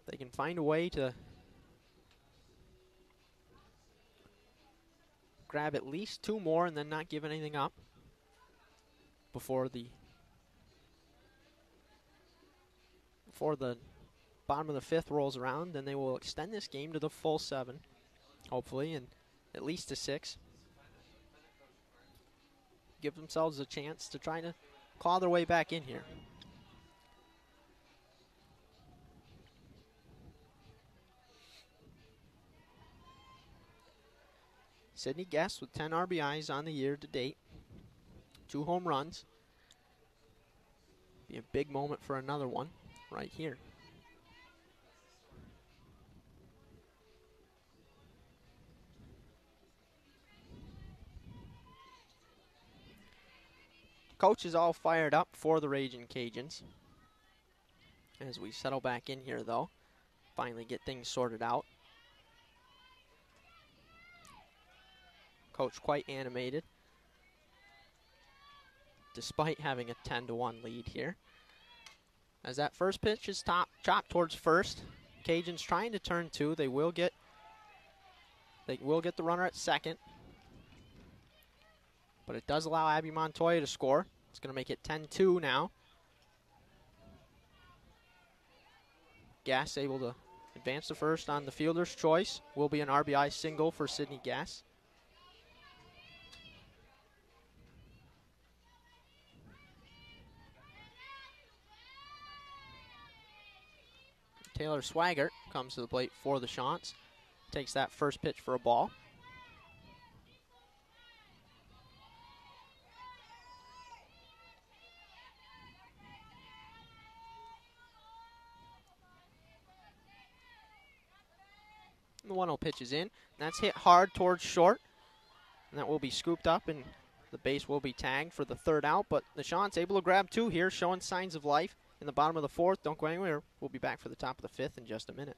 S1: They can find a way to grab at least two more and then not give anything up before the before the bottom of the fifth rolls around, then they will extend this game to the full seven, hopefully, and at least to six. Give themselves a chance to try to claw their way back in here. Sydney Guest with 10 RBIs on the year to date, two home runs. Be a big moment for another one right here. Coach is all fired up for the Raging Cajuns. As we settle back in here, though, finally get things sorted out. Coach quite animated, despite having a 10 to 1 lead here. As that first pitch is top chopped towards first, Cajuns trying to turn two. They will get they will get the runner at second. But it does allow Abby Montoya to score. It's going to make it 10-2 now. Gas able to advance the first on the fielder's choice. Will be an RBI single for Sydney Gass. Taylor Swagger comes to the plate for the Chants. Takes that first pitch for a ball. The 1 0 pitch is in. That's hit hard towards short. And that will be scooped up, and the base will be tagged for the third out. But the Chants able to grab two here, showing signs of life in the bottom of the fourth. Don't go anywhere. We'll be back for the top of the fifth in just a minute.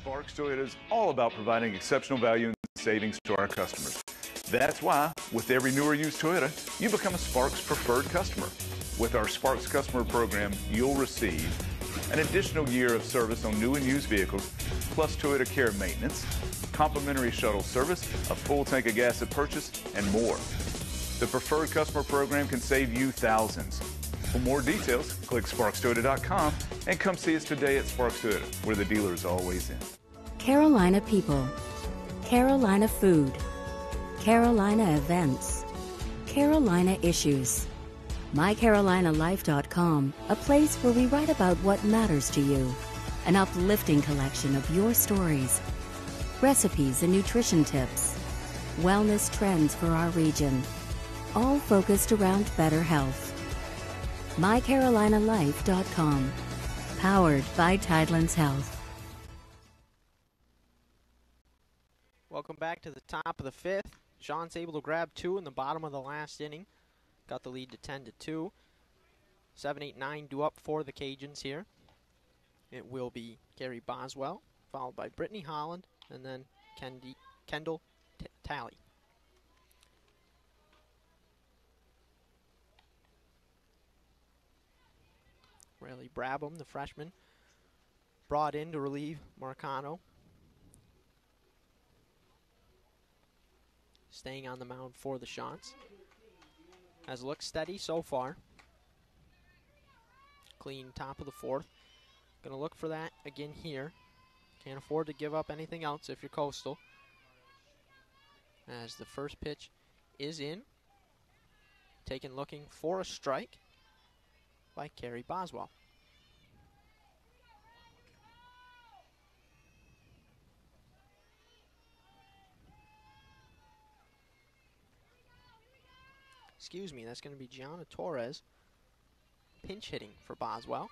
S3: Sparks Toyota is all about providing exceptional value and savings to our customers. That's why, with every new or used Toyota, you become a Sparks preferred customer. With our Sparks customer program, you'll receive an additional year of service on new and used vehicles, plus Toyota Care maintenance, complimentary shuttle service, a full tank of gas at purchase, and more. The preferred customer program can save you thousands. For more details, click sparkstoyota.com and come see us today at Sparks Toyota, where the dealer is always in.
S4: Carolina people, Carolina food, Carolina events, Carolina issues. MyCarolinaLife.com, a place where we write about what matters to you. An uplifting collection of your stories, recipes and nutrition tips, wellness trends for our region, all focused around better health. MyCarolinaLife.com, powered by Tidelands Health.
S1: Welcome back to the top of the fifth. Chants able to grab two in the bottom of the last inning. Got the lead to 10 to 2. 7 8 9 due up for the Cajuns here. It will be Carrie Boswell, followed by Brittany Holland, and then Kendi, Kendall T- Talley. Riley Brabham, the freshman, brought in to relieve Marcano. Staying on the mound for the Chants. Has looked steady so far. Clean top of the fourth. Going to look for that again here. Can't afford to give up anything else if you're coastal. As the first pitch is in. Taken looking for a strike by Carrie Boswell. Excuse me, that's going to be Gianna Torres pinch hitting for Boswell.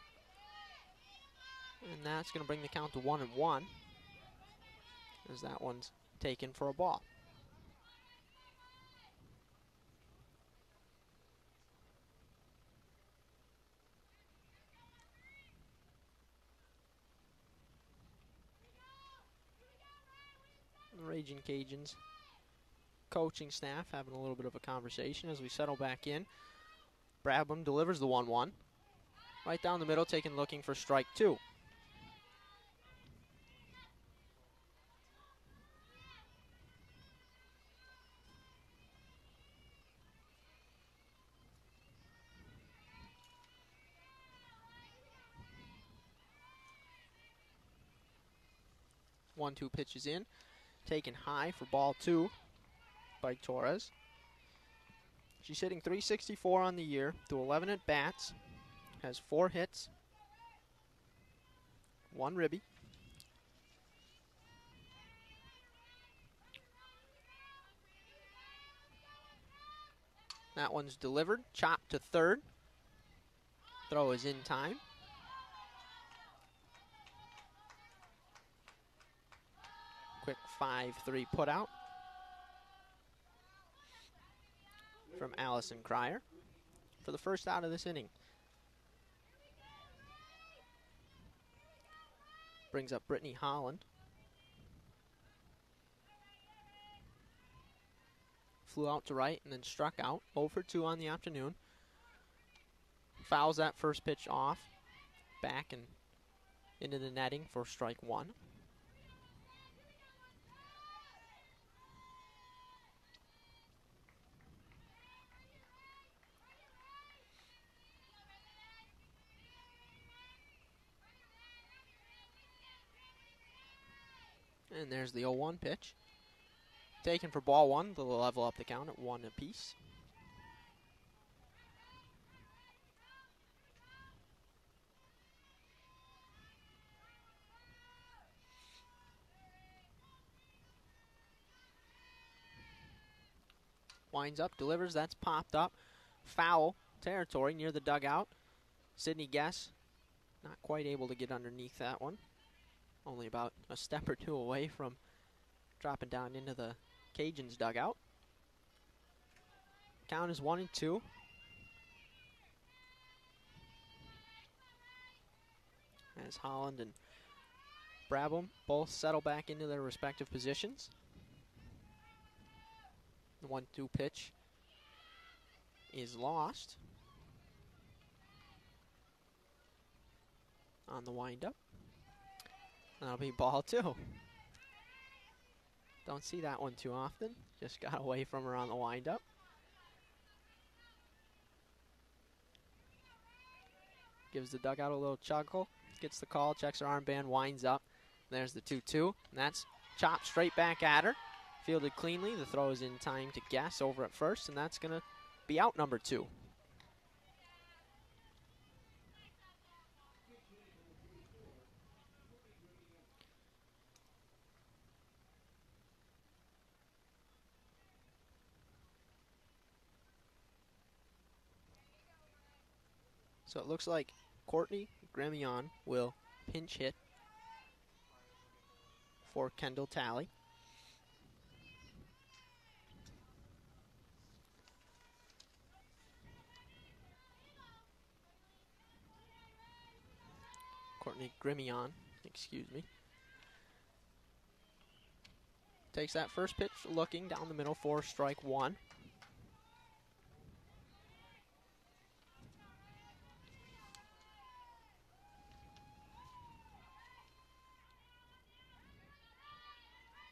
S1: And that's going to bring the count to one and one. As that one's taken for a ball. The Raging Cajuns coaching staff having a little bit of a conversation as we settle back in. Brabham delivers the 1 1. Right down the middle, taking looking for strike two. One two pitches in, taken high for ball two by Torres. She's hitting 364 on the year through 11 at bats, has four hits, one ribby. That one's delivered, chopped to third. Throw is in time. Quick 5 3 put out. from Allison Cryer for the first out of this inning. Brings up Brittany Holland. Flew out to right and then struck out. Over 2 on the afternoon. Fouls that first pitch off. Back and into the netting for strike one. And there's the 0-1 pitch. Taken for ball one, to level up the count at one apiece. Winds up, delivers, that's popped up. Foul territory near the dugout. Sydney Guess not quite able to get underneath that one only about a step or two away from dropping down into the Cajuns dugout. Count is one and two. As Holland and Brabham both settle back into their respective positions. The one two pitch is lost on the windup. That'll be ball two. Don't see that one too often. Just got away from her on the windup. Gives the dugout a little chuckle. Gets the call, checks her armband, winds up. There's the 2 2. And that's chopped straight back at her. Fielded cleanly. The throw is in time to guess over at first, and that's going to be out number two. So it looks like Courtney Gremion will pinch hit for Kendall Talley. Courtney Grimion, excuse me. Takes that first pitch, looking down the middle for strike one.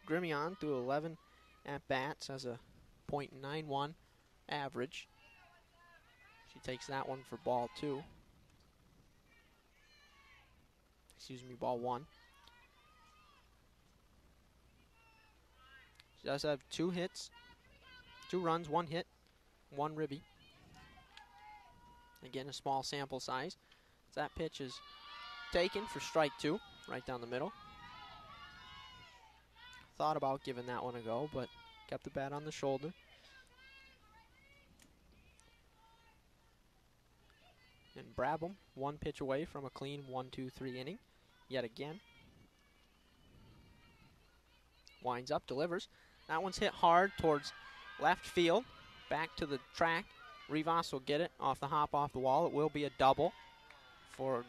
S1: Grimion through 11 at bats has a .91 average. She takes that one for ball two. Excuse me, ball one. She does have two hits, two runs, one hit, one ribby. Again, a small sample size. That pitch is taken for strike two, right down the middle. Thought about giving that one a go, but kept the bat on the shoulder. And Brabham, one pitch away from a clean 1 2 3 inning, yet again. Winds up, delivers. That one's hit hard towards left field, back to the track. Rivas will get it off the hop off the wall. It will be a double for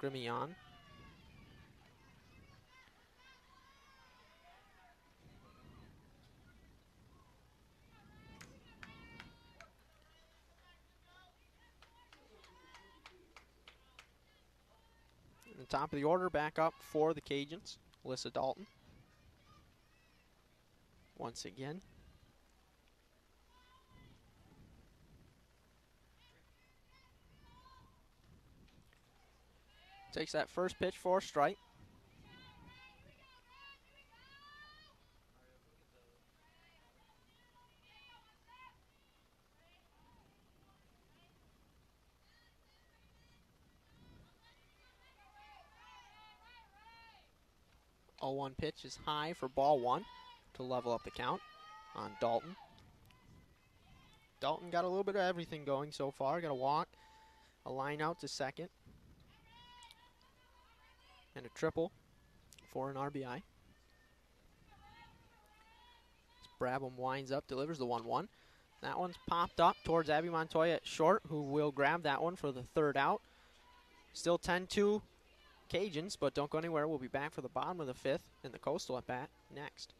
S1: Grimion. the top of the order, back up for the Cajuns, Alyssa Dalton. Once again. Takes that first pitch for a strike. A 1 pitch is high for ball one to level up the count on Dalton. Dalton got a little bit of everything going so far. Got a walk, a line out to second, and a triple for an RBI. Brabham winds up, delivers the 1 1. That one's popped up towards Abby Montoya at short, who will grab that one for the third out. Still 10 2 Cajuns, but don't go anywhere. We'll be back for the bottom of the fifth in the Coastal at bat next.